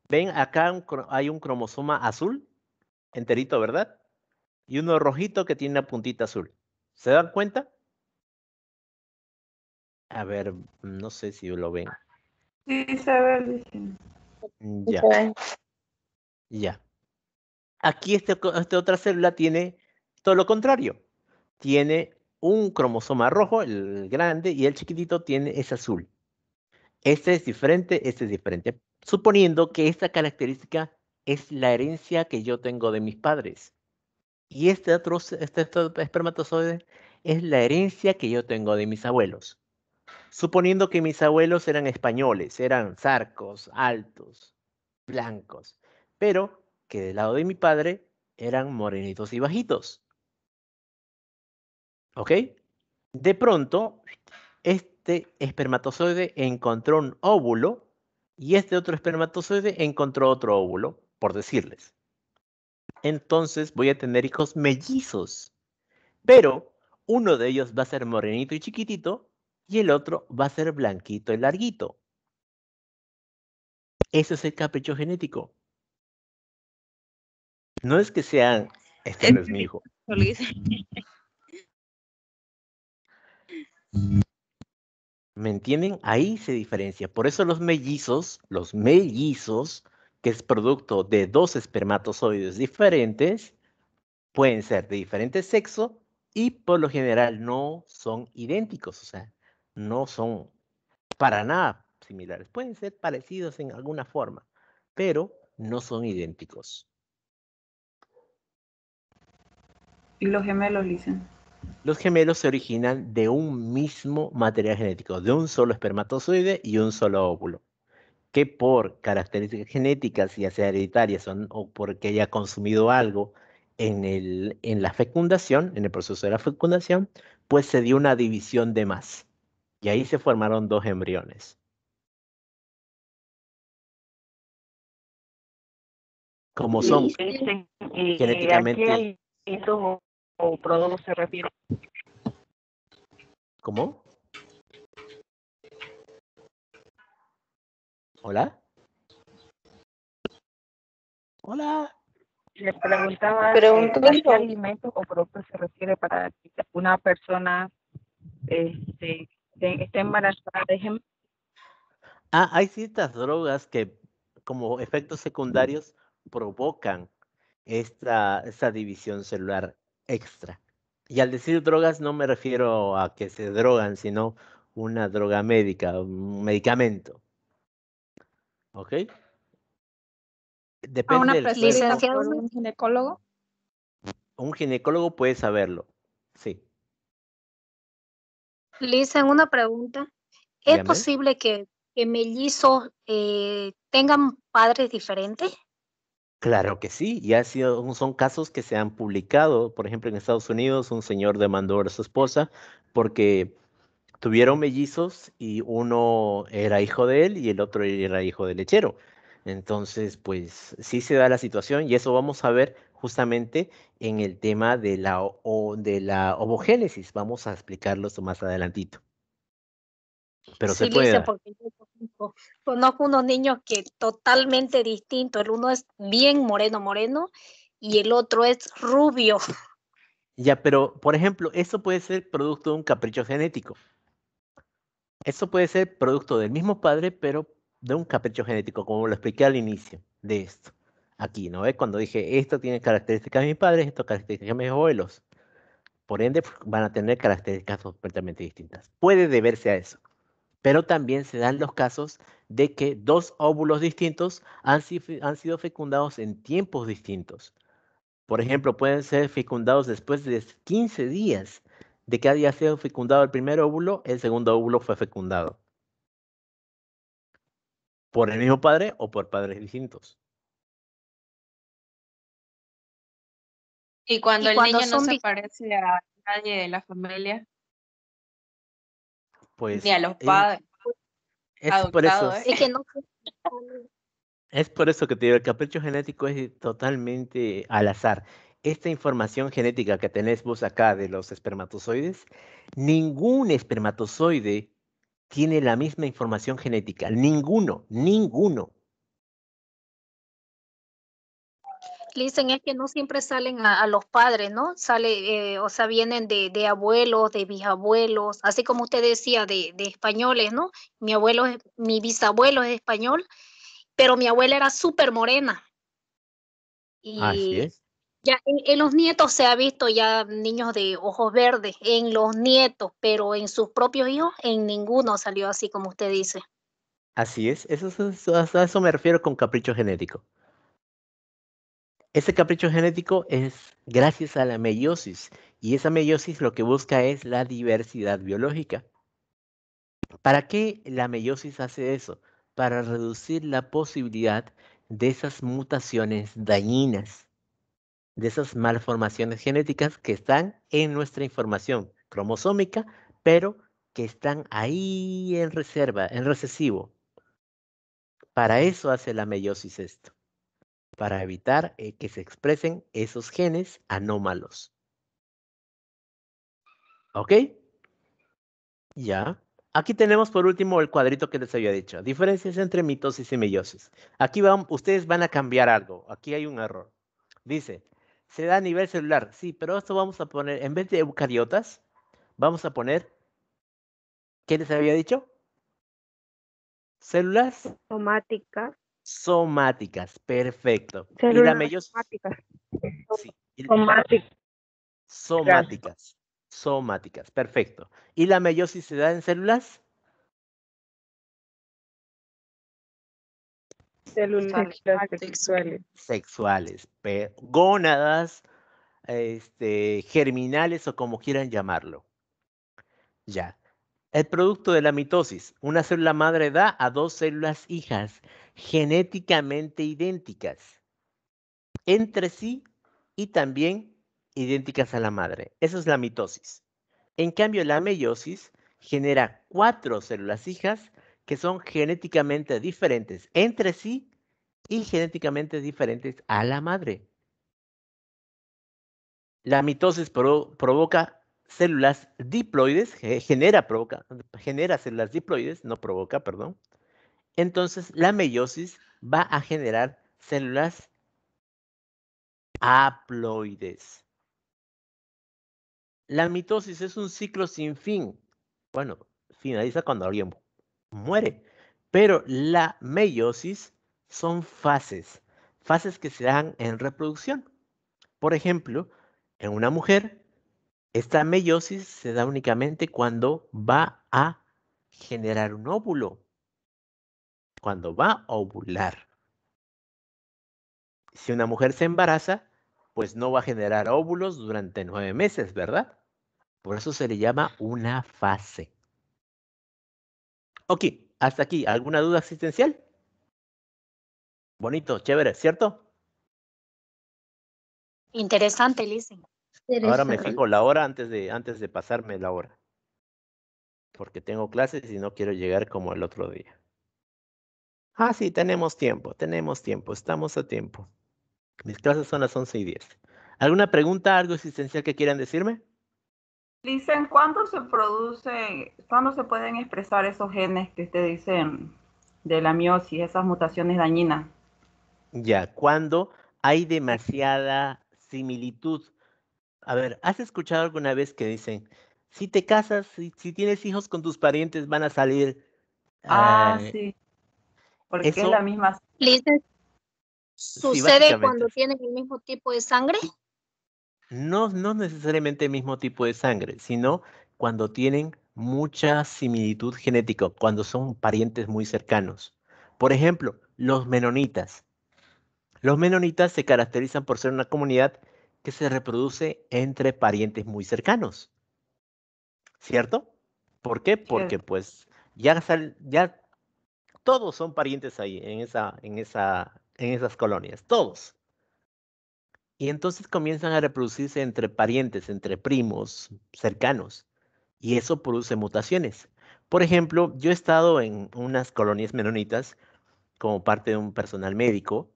Ven, acá un hay un cromosoma azul, enterito, ¿verdad? Y uno rojito que tiene una puntita azul. ¿Se dan cuenta? A ver, no sé si lo ven. Sí, se ve, Licen. Ya, ya. Aquí este, esta otra célula tiene todo lo contrario. Tiene un cromosoma rojo, el grande, y el chiquitito tiene es azul. Este es diferente, este es diferente. Suponiendo que esta característica es la herencia que yo tengo de mis padres. Y este otro, este otro espermatozoide es la herencia que yo tengo de mis abuelos. Suponiendo que mis abuelos eran españoles, eran zarcos, altos, blancos, pero que del lado de mi padre eran morenitos y bajitos. ¿Ok? De pronto, este espermatozoide encontró un óvulo y este otro espermatozoide encontró otro óvulo, por decirles. Entonces voy a tener hijos mellizos, pero uno de ellos va a ser morenito y chiquitito y el otro va a ser blanquito y larguito. Eso es el capricho genético. No es que sean, este no es mi hijo. ¿Me entienden? Ahí se diferencia. Por eso los mellizos, los mellizos, que es producto de dos espermatozoides diferentes, pueden ser de diferente sexo y por lo general no son idénticos, o sea, no son para nada similares. Pueden ser parecidos en alguna forma, pero no son idénticos. Y los gemelos, Licen. Los gemelos se originan de un mismo material genético, de un solo espermatozoide y un solo óvulo, que por características genéticas, ya sea hereditarias o porque haya consumido algo en, el, en la fecundación, en el proceso de la fecundación, pues se dio una división de más. Y ahí se formaron dos embriones. Como son Y, y- y genéticamente- aquí hay hitos o, o productos se refiere. ¿Cómo? ¿Hola? Hola. Le preguntaba eh, ¿a qué alimentos o productos se refiere para una persona este, esté, esté embarazada de Ah, hay ciertas drogas que como efectos secundarios provocan esta, esta división celular extra. Y al decir drogas no me refiero a que se drogan, sino una droga médica, un medicamento. ¿Ok? A Depende una del. Licenciado. un ginecólogo. Un ginecólogo puede saberlo. Sí. Lisa, una pregunta. ¿Es Dígame. posible que, que mellizos eh, tengan padres diferentes? Claro que sí, y ha sido, son casos que se han publicado. Por ejemplo, en Estados Unidos, un señor demandó a su esposa porque tuvieron mellizos y uno era hijo de él y el otro era hijo del lechero. Entonces, pues sí se da la situación y eso vamos a ver justamente en el tema de la, o- de la ovogénesis. Vamos a explicarlo más adelantito. Pero se Sí, puede Lisa, porque yo conozco, conozco unos niños que totalmente distintos. El uno es bien moreno, moreno, y el otro es rubio. Ya, pero por ejemplo, eso puede ser producto de un capricho genético. Eso puede ser producto del mismo padre, pero de un capricho genético, como lo expliqué al inicio de esto. Aquí, ¿no ve? Cuando dije, esto tiene características de mis padres, esto características de mis abuelos. Por ende, van a tener características completamente distintas. Puede deberse a eso. Pero también se dan los casos de que dos óvulos distintos han, han sido fecundados en tiempos distintos. Por ejemplo, pueden ser fecundados después de 15 días de que haya sido fecundado el primer óvulo, el segundo óvulo fue fecundado. ¿Por el mismo padre o por padres distintos? Y cuando Y el cuando niño no se parece a nadie de la familia, Pues ni a los es- padres. es por eso, adoptado, ¿eh? Es que no Es por eso que te digo, el capricho genético es totalmente al azar. Esta información genética que tenés vos acá de los espermatozoides, ningún espermatozoide tiene la misma información genética. Ninguno, ninguno. Dicen es que no siempre salen a, a los padres, ¿no? Sale, eh, o sea, vienen de, de abuelos, de bisabuelos, así como usted decía, de, de españoles, ¿no? Mi abuelo, mi bisabuelo es español, pero mi abuela era súper morena. Así Y es. ya en, en los nietos se ha visto ya niños de ojos verdes, en los nietos, pero en sus propios hijos, en ninguno salió así como usted dice. Así es. Eso, es- eso- a eso me refiero con capricho genético. Ese capricho genético es gracias a la meiosis y esa meiosis lo que busca es la diversidad biológica. ¿Para qué la meiosis hace eso? Para reducir la posibilidad de esas mutaciones dañinas, de esas malformaciones genéticas que están en nuestra información cromosómica, pero que están ahí en reserva, en recesivo. Para eso hace la meiosis esto, para evitar eh, que se expresen esos genes anómalos. ¿Ok? Ya. Aquí tenemos por último el cuadrito que les había dicho. Diferencias entre mitosis y meiosis. Aquí van, ustedes van a cambiar algo. Aquí hay un error. Dice, se da a nivel celular. Sí, pero esto vamos a poner, en vez de eucariotas, vamos a poner, ¿qué les había dicho? Células Somática. Somáticas. Perfecto. Y la Células meiosis. somáticas. Sí, Somáticas. Somáticas. Somáticas. Perfecto. ¿Y la meiosis se da en células? Células sexuales. Sexuales. Gónadas, este, germinales o como quieran llamarlo. Ya. El producto de la mitosis. Una célula madre da a dos células hijas genéticamente idénticas entre sí y también idénticas a la madre. Eso es la mitosis. En cambio, la meiosis genera cuatro células hijas que son genéticamente diferentes entre sí y genéticamente diferentes a la madre. La mitosis pro- provoca células diploides, ge- genera, provoca, genera células diploides, no provoca, perdón. Entonces, la meiosis va a generar células haploides. La mitosis es un ciclo sin fin. Bueno, finaliza cuando alguien mu- muere. Pero la meiosis son fases, fases que se dan en reproducción. Por ejemplo, en una mujer, esta meiosis se da únicamente cuando va a generar un óvulo, cuando va a ovular. Si una mujer se embaraza, pues no va a generar óvulos durante nueve meses, ¿verdad? Por eso se le llama una fase. Ok, hasta aquí. ¿Alguna duda existencial? Bonito, chévere, ¿cierto? Interesante, dicen. Ahora me fijo la hora antes de, antes de pasarme la hora. Porque tengo clases y no quiero llegar como el otro día. Ah, sí, tenemos tiempo, tenemos tiempo, estamos a tiempo. Mis clases son las 11 y 10. ¿Alguna pregunta, algo existencial que quieran decirme? Dicen, ¿cuándo se produce, cuándo se pueden expresar esos genes que usted dice de la miosis, esas mutaciones dañinas? Ya, cuando hay demasiada similitud. A ver, ¿has escuchado alguna vez que dicen, Si te casas, si, si tienes hijos con tus parientes, van a salir. Ah, eh, sí. Porque es la misma. Sí, ¿Sucede cuando tienen el mismo tipo de sangre? No, no necesariamente el mismo tipo de sangre, sino cuando tienen mucha similitud genética, cuando son parientes muy cercanos. Por ejemplo, los menonitas. Los menonitas se caracterizan por ser una comunidad que se reproduce entre parientes muy cercanos. ¿Cierto? ¿Por qué? Porque pues ya, sal- ya todos son parientes ahí, en, esa, en, esa, en esas colonias, todos. Y entonces comienzan a reproducirse entre parientes, entre primos cercanos. Y eso produce mutaciones. Por ejemplo, yo he estado en unas colonias menonitas como parte de un personal médico.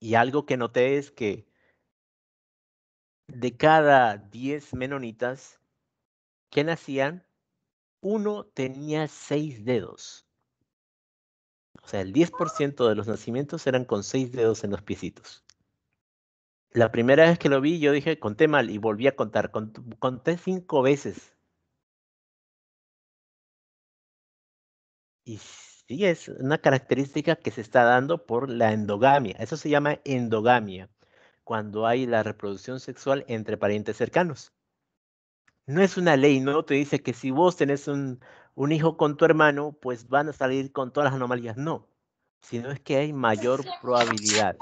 Y algo que noté es que de cada 10 menonitas que nacían, uno tenía seis dedos. O sea, el 10% de los nacimientos eran con seis dedos en los piecitos. La primera vez que lo vi, yo dije, conté mal y volví a contar. Cont- Conté cinco veces. Y sí, es una característica que se está dando por la endogamia. Eso se llama endogamia, cuando hay la reproducción sexual entre parientes cercanos. No es una ley, no te dice que si vos tenés un, un hijo con tu hermano, pues van a salir con todas las anomalías. No, sino es que hay mayor probabilidad.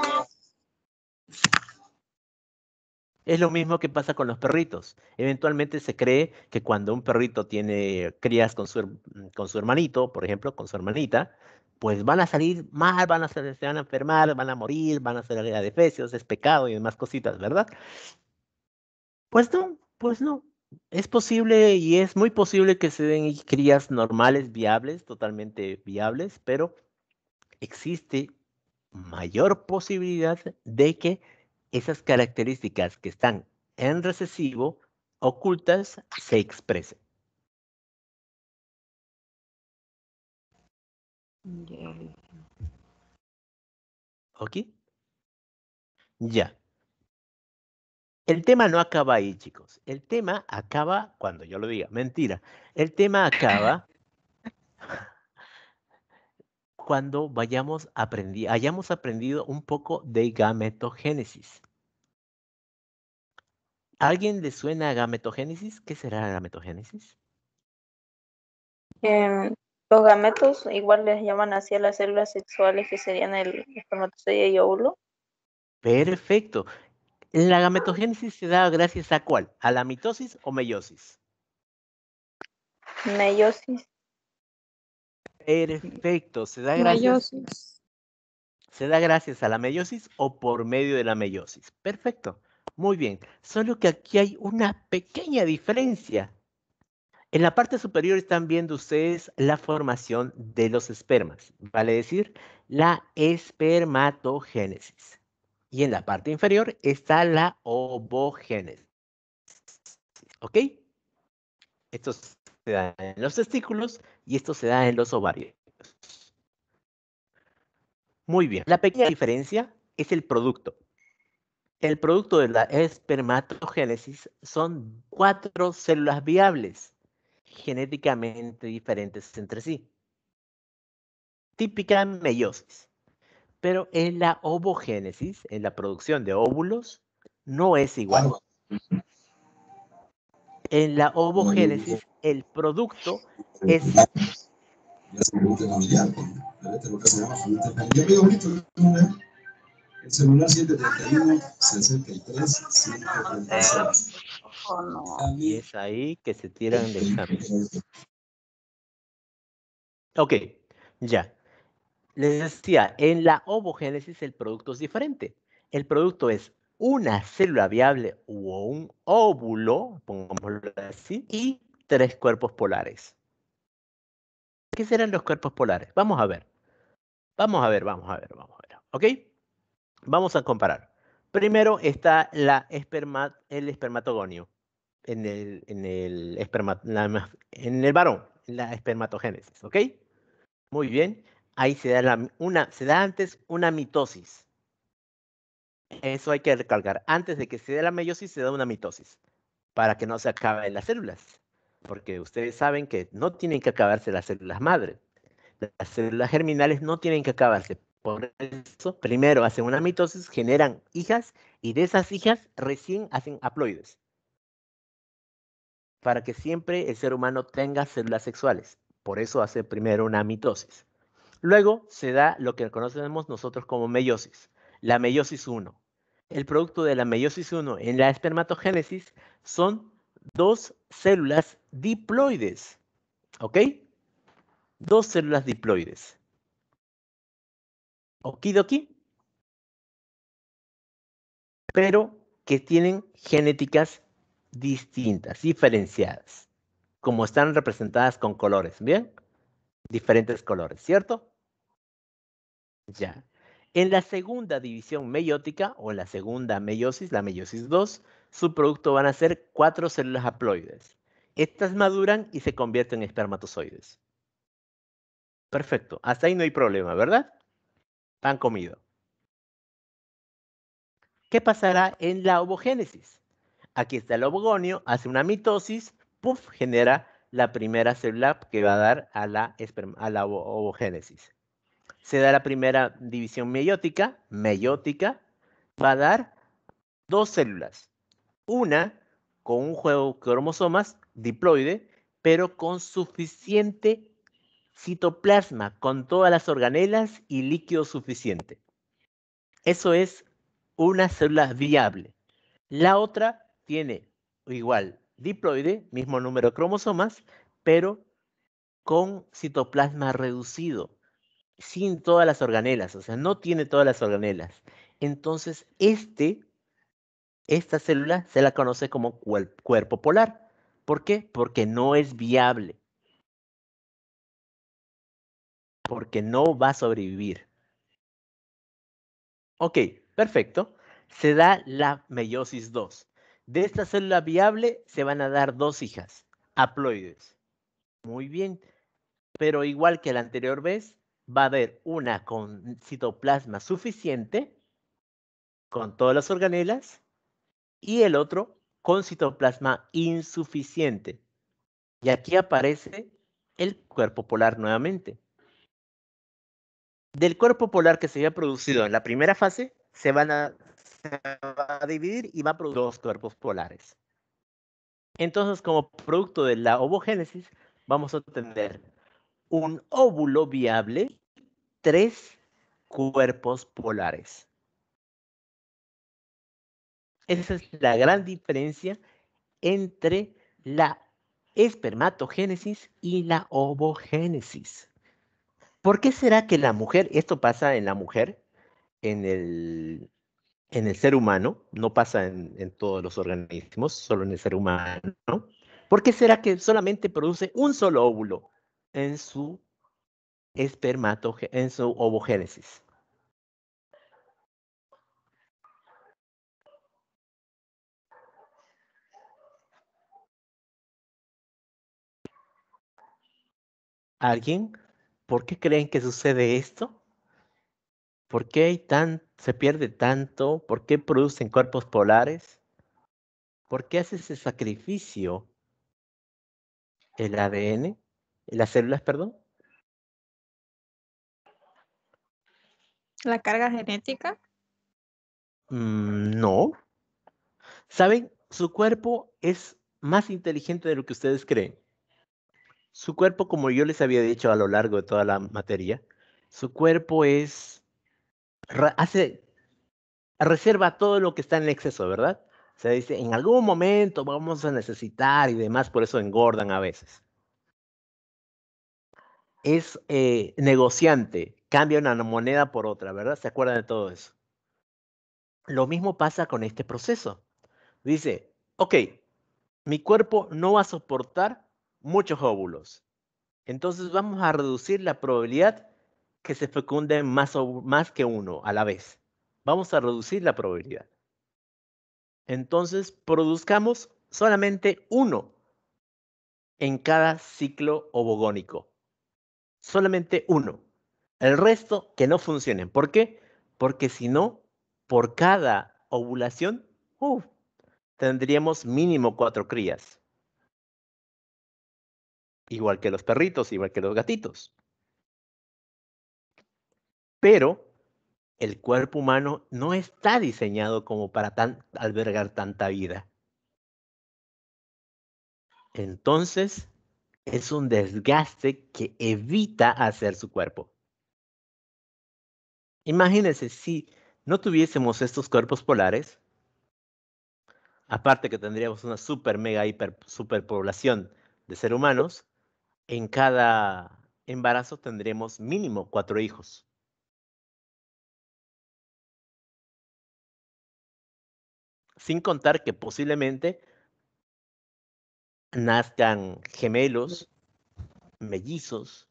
Es lo mismo que pasa con los perritos. Eventualmente se cree que cuando un perrito tiene crías con su, her- con su hermanito, por ejemplo, con su hermanita, pues van a salir mal, van a ser- se van a enfermar, van a morir, van a hacer adefesios, es pecado y demás cositas, ¿verdad? Pues no, pues no. Es posible y es muy posible que se den crías normales, viables, totalmente viables, pero existe mayor posibilidad de que esas características que están en recesivo ocultas se expresen. ¿Ok? Ya. El tema no acaba ahí, chicos. El tema acaba cuando yo lo diga. Mentira. El tema acaba cuando vayamos aprendi hayamos aprendido un poco de gametogénesis. ¿A ¿Alguien le suena a gametogénesis? ¿Qué será la gametogénesis? Em, los gametos igual les llaman así a las células sexuales que serían el espermatozoide y óvulo. Perfecto. La gametogénesis se da gracias a cuál? ¿A la mitosis o meiosis? Meiosis. Perfecto. Se da gracias, Meiosis. se da gracias a la meiosis o por medio de la meiosis. Perfecto. Muy bien. Solo que aquí hay una pequeña diferencia. En la parte superior están viendo ustedes la formación de los espermas, vale decir, la espermatogénesis. Y en la parte inferior está la ovogénesis. ¿Ok? Esto se da en los testículos y esto se da en los ovarios. Muy bien. La pequeña diferencia es el producto. El producto de la espermatogénesis son cuatro células viables, genéticamente diferentes entre sí. Típica meiosis. Pero en la ovogénesis, en la producción de óvulos, no es igual. En la ovogénesis, el producto es El celular 731 63 536. Oh, no. y es ahí que se tiran de examen. Ok, ya. Les decía, en la ovogénesis el producto es diferente. El producto es una célula viable o un óvulo, pongámoslo así, y tres cuerpos polares. ¿Qué serán los cuerpos polares? Vamos a ver. Vamos a ver, vamos a ver, vamos a ver. ¿Ok? Vamos a comparar. Primero está el espermatogonio en el, en el varón, la espermatogénesis, ¿ok? Muy bien. Ahí se da, una, se da antes una mitosis. Eso hay que recalcar. Antes de que se dé la meiosis, se da una mitosis. para que no se acaben las células. Porque ustedes saben que no tienen que acabarse las células madre. Las células germinales no tienen que acabarse. Por eso, primero hacen una mitosis, generan hijas y de esas hijas recién hacen haploides. Para que siempre el ser humano tenga células sexuales. Por eso hace primero una mitosis. Luego se da lo que conocemos nosotros como meiosis, la meiosis 1. El producto de la meiosis 1 en la espermatogénesis son dos células diploides. ¿Ok? Dos células diploides. Okidoki. Pero que tienen genéticas distintas, diferenciadas, como están representadas con colores, ¿bien? Diferentes colores, ¿cierto? Ya. En la segunda división meiótica o en la segunda meiosis, la meiosis 2, su producto van a ser cuatro células haploides. Estas maduran y se convierten en espermatozoides. Perfecto, hasta ahí no hay problema, ¿verdad? Han comido. ¿Qué pasará en la ovogénesis? Aquí está el ovogonio, hace una mitosis, puff, genera la primera célula que va a dar a la, a la ovogénesis. Se da la primera división meiótica, meiótica, va a dar dos células. Una con un juego de cromosomas diploide, pero con suficiente citoplasma, con todas las organelas y líquido suficiente. Eso es una célula viable. La otra tiene igual diploide, mismo número de cromosomas, pero con citoplasma reducido, sin todas las organelas, o sea, no tiene todas las organelas. Entonces, este, esta célula se la conoce como cuerpo polar. ¿Por qué? Porque no es viable. Porque no va a sobrevivir. Ok, perfecto. Se da la meiosis 2. De esta célula viable se van a dar dos hijas, haploides. Muy bien. Pero igual que la anterior vez, va a haber una con citoplasma suficiente, con todas las organelas, y el otro con citoplasma insuficiente. Y aquí aparece el cuerpo polar nuevamente. Del cuerpo polar que se había producido en la primera fase, se van a, va a dividir y va a producir dos cuerpos polares. Entonces, como producto de la ovogénesis, vamos a tener un óvulo viable, tres cuerpos polares. Esa es la gran diferencia entre la espermatogénesis y la ovogénesis. ¿Por qué será que la mujer, esto pasa en la mujer, en el, en el ser humano, no pasa en, en todos los organismos, solo en el ser humano? ¿Por qué será que solamente produce un solo óvulo en su espermatogénesis, en su ovogénesis? ¿Alguien? ¿Por qué creen que sucede esto? ¿Por qué hay tan, se pierde tanto? ¿Por qué producen cuerpos polares? ¿Por qué hace ese sacrificio el ADN? ¿Las células, perdón? La carga genética. Mm, no. ¿Saben? Su cuerpo es más inteligente de lo que ustedes creen. Su cuerpo, como yo les había dicho a lo largo de toda la materia, su cuerpo es, hace, reserva todo lo que está en exceso, ¿verdad? Se dice, en algún momento vamos a necesitar y demás, por eso engordan a veces. Es eh, negociante, cambia una moneda por otra, ¿verdad? ¿Se acuerdan de todo eso? Lo mismo pasa con este proceso. Dice, ok, mi cuerpo no va a soportar muchos óvulos. Entonces vamos a reducir la probabilidad que se fecunden más, más que uno a la vez. Vamos a reducir la probabilidad. Entonces produzcamos solamente uno en cada ciclo ovogónico. Solamente uno. El resto que no funcionen. ¿Por qué? Porque si no, por cada ovulación, tendríamos mínimo cuatro crías. Igual que los perritos, igual que los gatitos. Pero el cuerpo humano no está diseñado como para albergar tanta vida. Entonces, es un desgaste que evita hacer su cuerpo. Imagínense si no tuviésemos estos cuerpos polares, aparte que tendríamos una super, mega, hiper, superpoblación de seres humanos, en cada embarazo tendremos mínimo cuatro hijos. Sin contar que posiblemente nazcan gemelos, mellizos,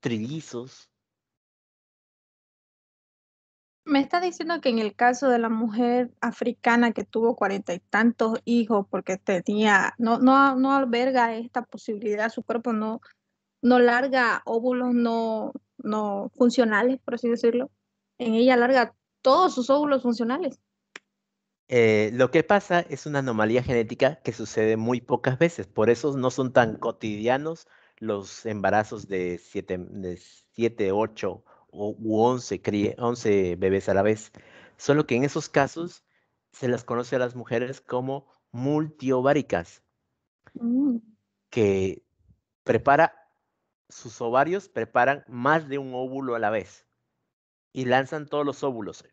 trillizos. Me está diciendo que en el caso de la mujer africana que tuvo cuarenta y tantos hijos porque tenía, no, no, no alberga esta posibilidad, su cuerpo no, no larga óvulos no, no funcionales, por así decirlo. En ella larga todos sus óvulos funcionales. Eh, lo que pasa es una anomalía genética que sucede muy pocas veces, por eso no son tan cotidianos los embarazos de 7, de siete 8 u 11, 11 bebés a la vez. Solo que en esos casos se las conoce a las mujeres como multiováricas, Mm. que prepara sus ovarios, preparan más de un óvulo a la vez y lanzan todos los óvulos.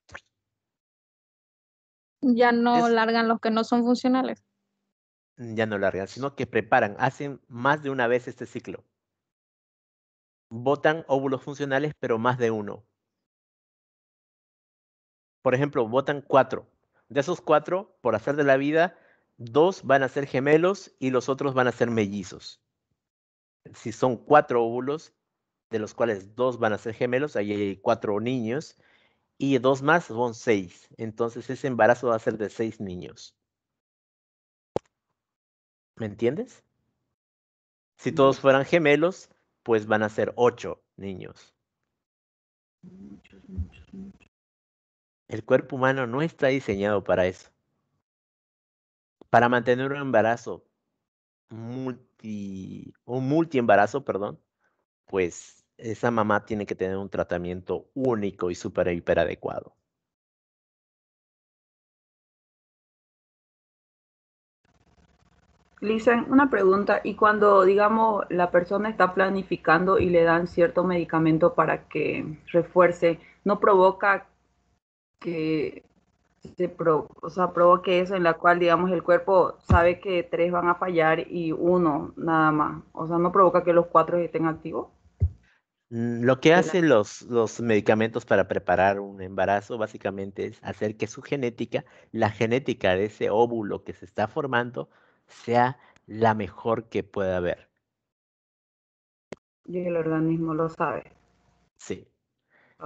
Ya no Es- largan los que no son funcionales. ya no largan, sino que preparan, hacen más de una vez este ciclo. Botan óvulos funcionales, pero más de uno. Por ejemplo, botan cuatro. De esos cuatro, por hacer de la vida, dos van a ser gemelos y los otros van a ser mellizos. Si son cuatro óvulos, de los cuales dos van a ser gemelos, ahí hay cuatro niños, y dos más son seis. Entonces ese embarazo va a ser de seis niños. ¿Me entiendes? Si todos fueran gemelos, pues van a ser ocho niños. El cuerpo humano no está diseñado para eso. Para mantener un embarazo multi, un multiembarazo, perdón, pues esa mamá tiene que tener un tratamiento único y súper hiper adecuado. Lisen, una pregunta. Y cuando, digamos, la persona está planificando y le dan cierto medicamento para que refuerce, ¿no provoca que se pro- o sea, provoque eso en la cual, digamos, el cuerpo sabe que tres van a fallar y uno nada más? O sea, ¿no provoca que los cuatro estén activos? Mm, Lo que hacen los, los medicamentos para preparar un embarazo básicamente es hacer que su genética, la genética de ese óvulo que se está formando, sea la mejor que pueda haber. Y el organismo lo sabe. Sí.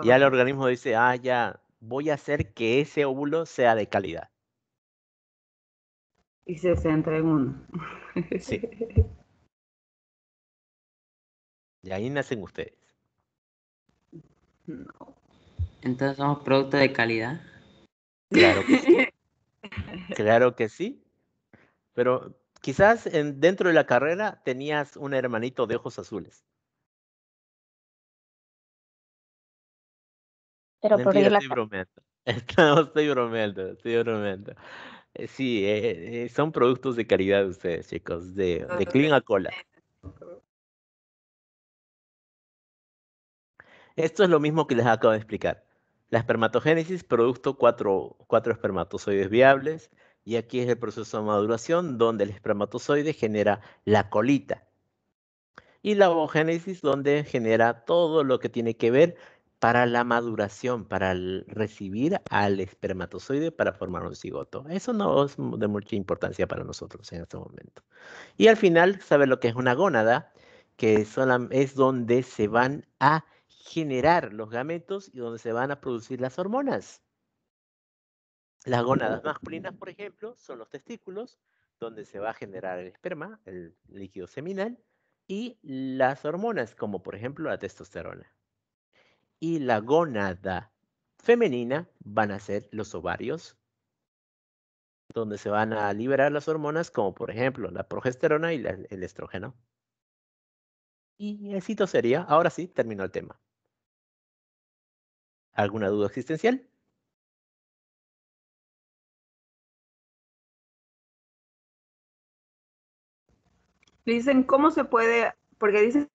Ya el organismo dice, ah, ya, voy a hacer que ese óvulo sea de calidad. Y se centra en uno. Sí. Y ahí nacen ustedes. Entonces somos producto de calidad. Claro que sí. Claro que sí. Pero quizás en, dentro de la carrera tenías un hermanito de ojos azules. Pero por Mentira, la estoy bromeando. No, estoy bromeando, estoy bromeando. Eh, Sí, eh, eh, son productos de calidad de ustedes, chicos, de, de Clean a Cola. Esto es lo mismo que les acabo de explicar. La espermatogénesis produjo cuatro, cuatro espermatozoides viables y aquí es el proceso de maduración donde el espermatozoide genera la colita. Y la ovogénesis donde genera todo lo que tiene que ver para la maduración, para recibir al espermatozoide para formar un cigoto. Eso no es de mucha importancia para nosotros en este momento. Y al final, saber lo que es una gónada, que es donde se van a generar los gametos y donde se van a producir las hormonas. Las gónadas masculinas, por ejemplo, son los testículos, donde se va a generar el esperma, el líquido seminal, y las hormonas, como por ejemplo la testosterona. Y la gónada femenina van a ser los ovarios, donde se van a liberar las hormonas, como por ejemplo la progesterona y el estrógeno. Y éxito sería, ahora sí, terminó el tema. ¿Alguna duda existencial? Dicen, ¿cómo se puede? Porque dicen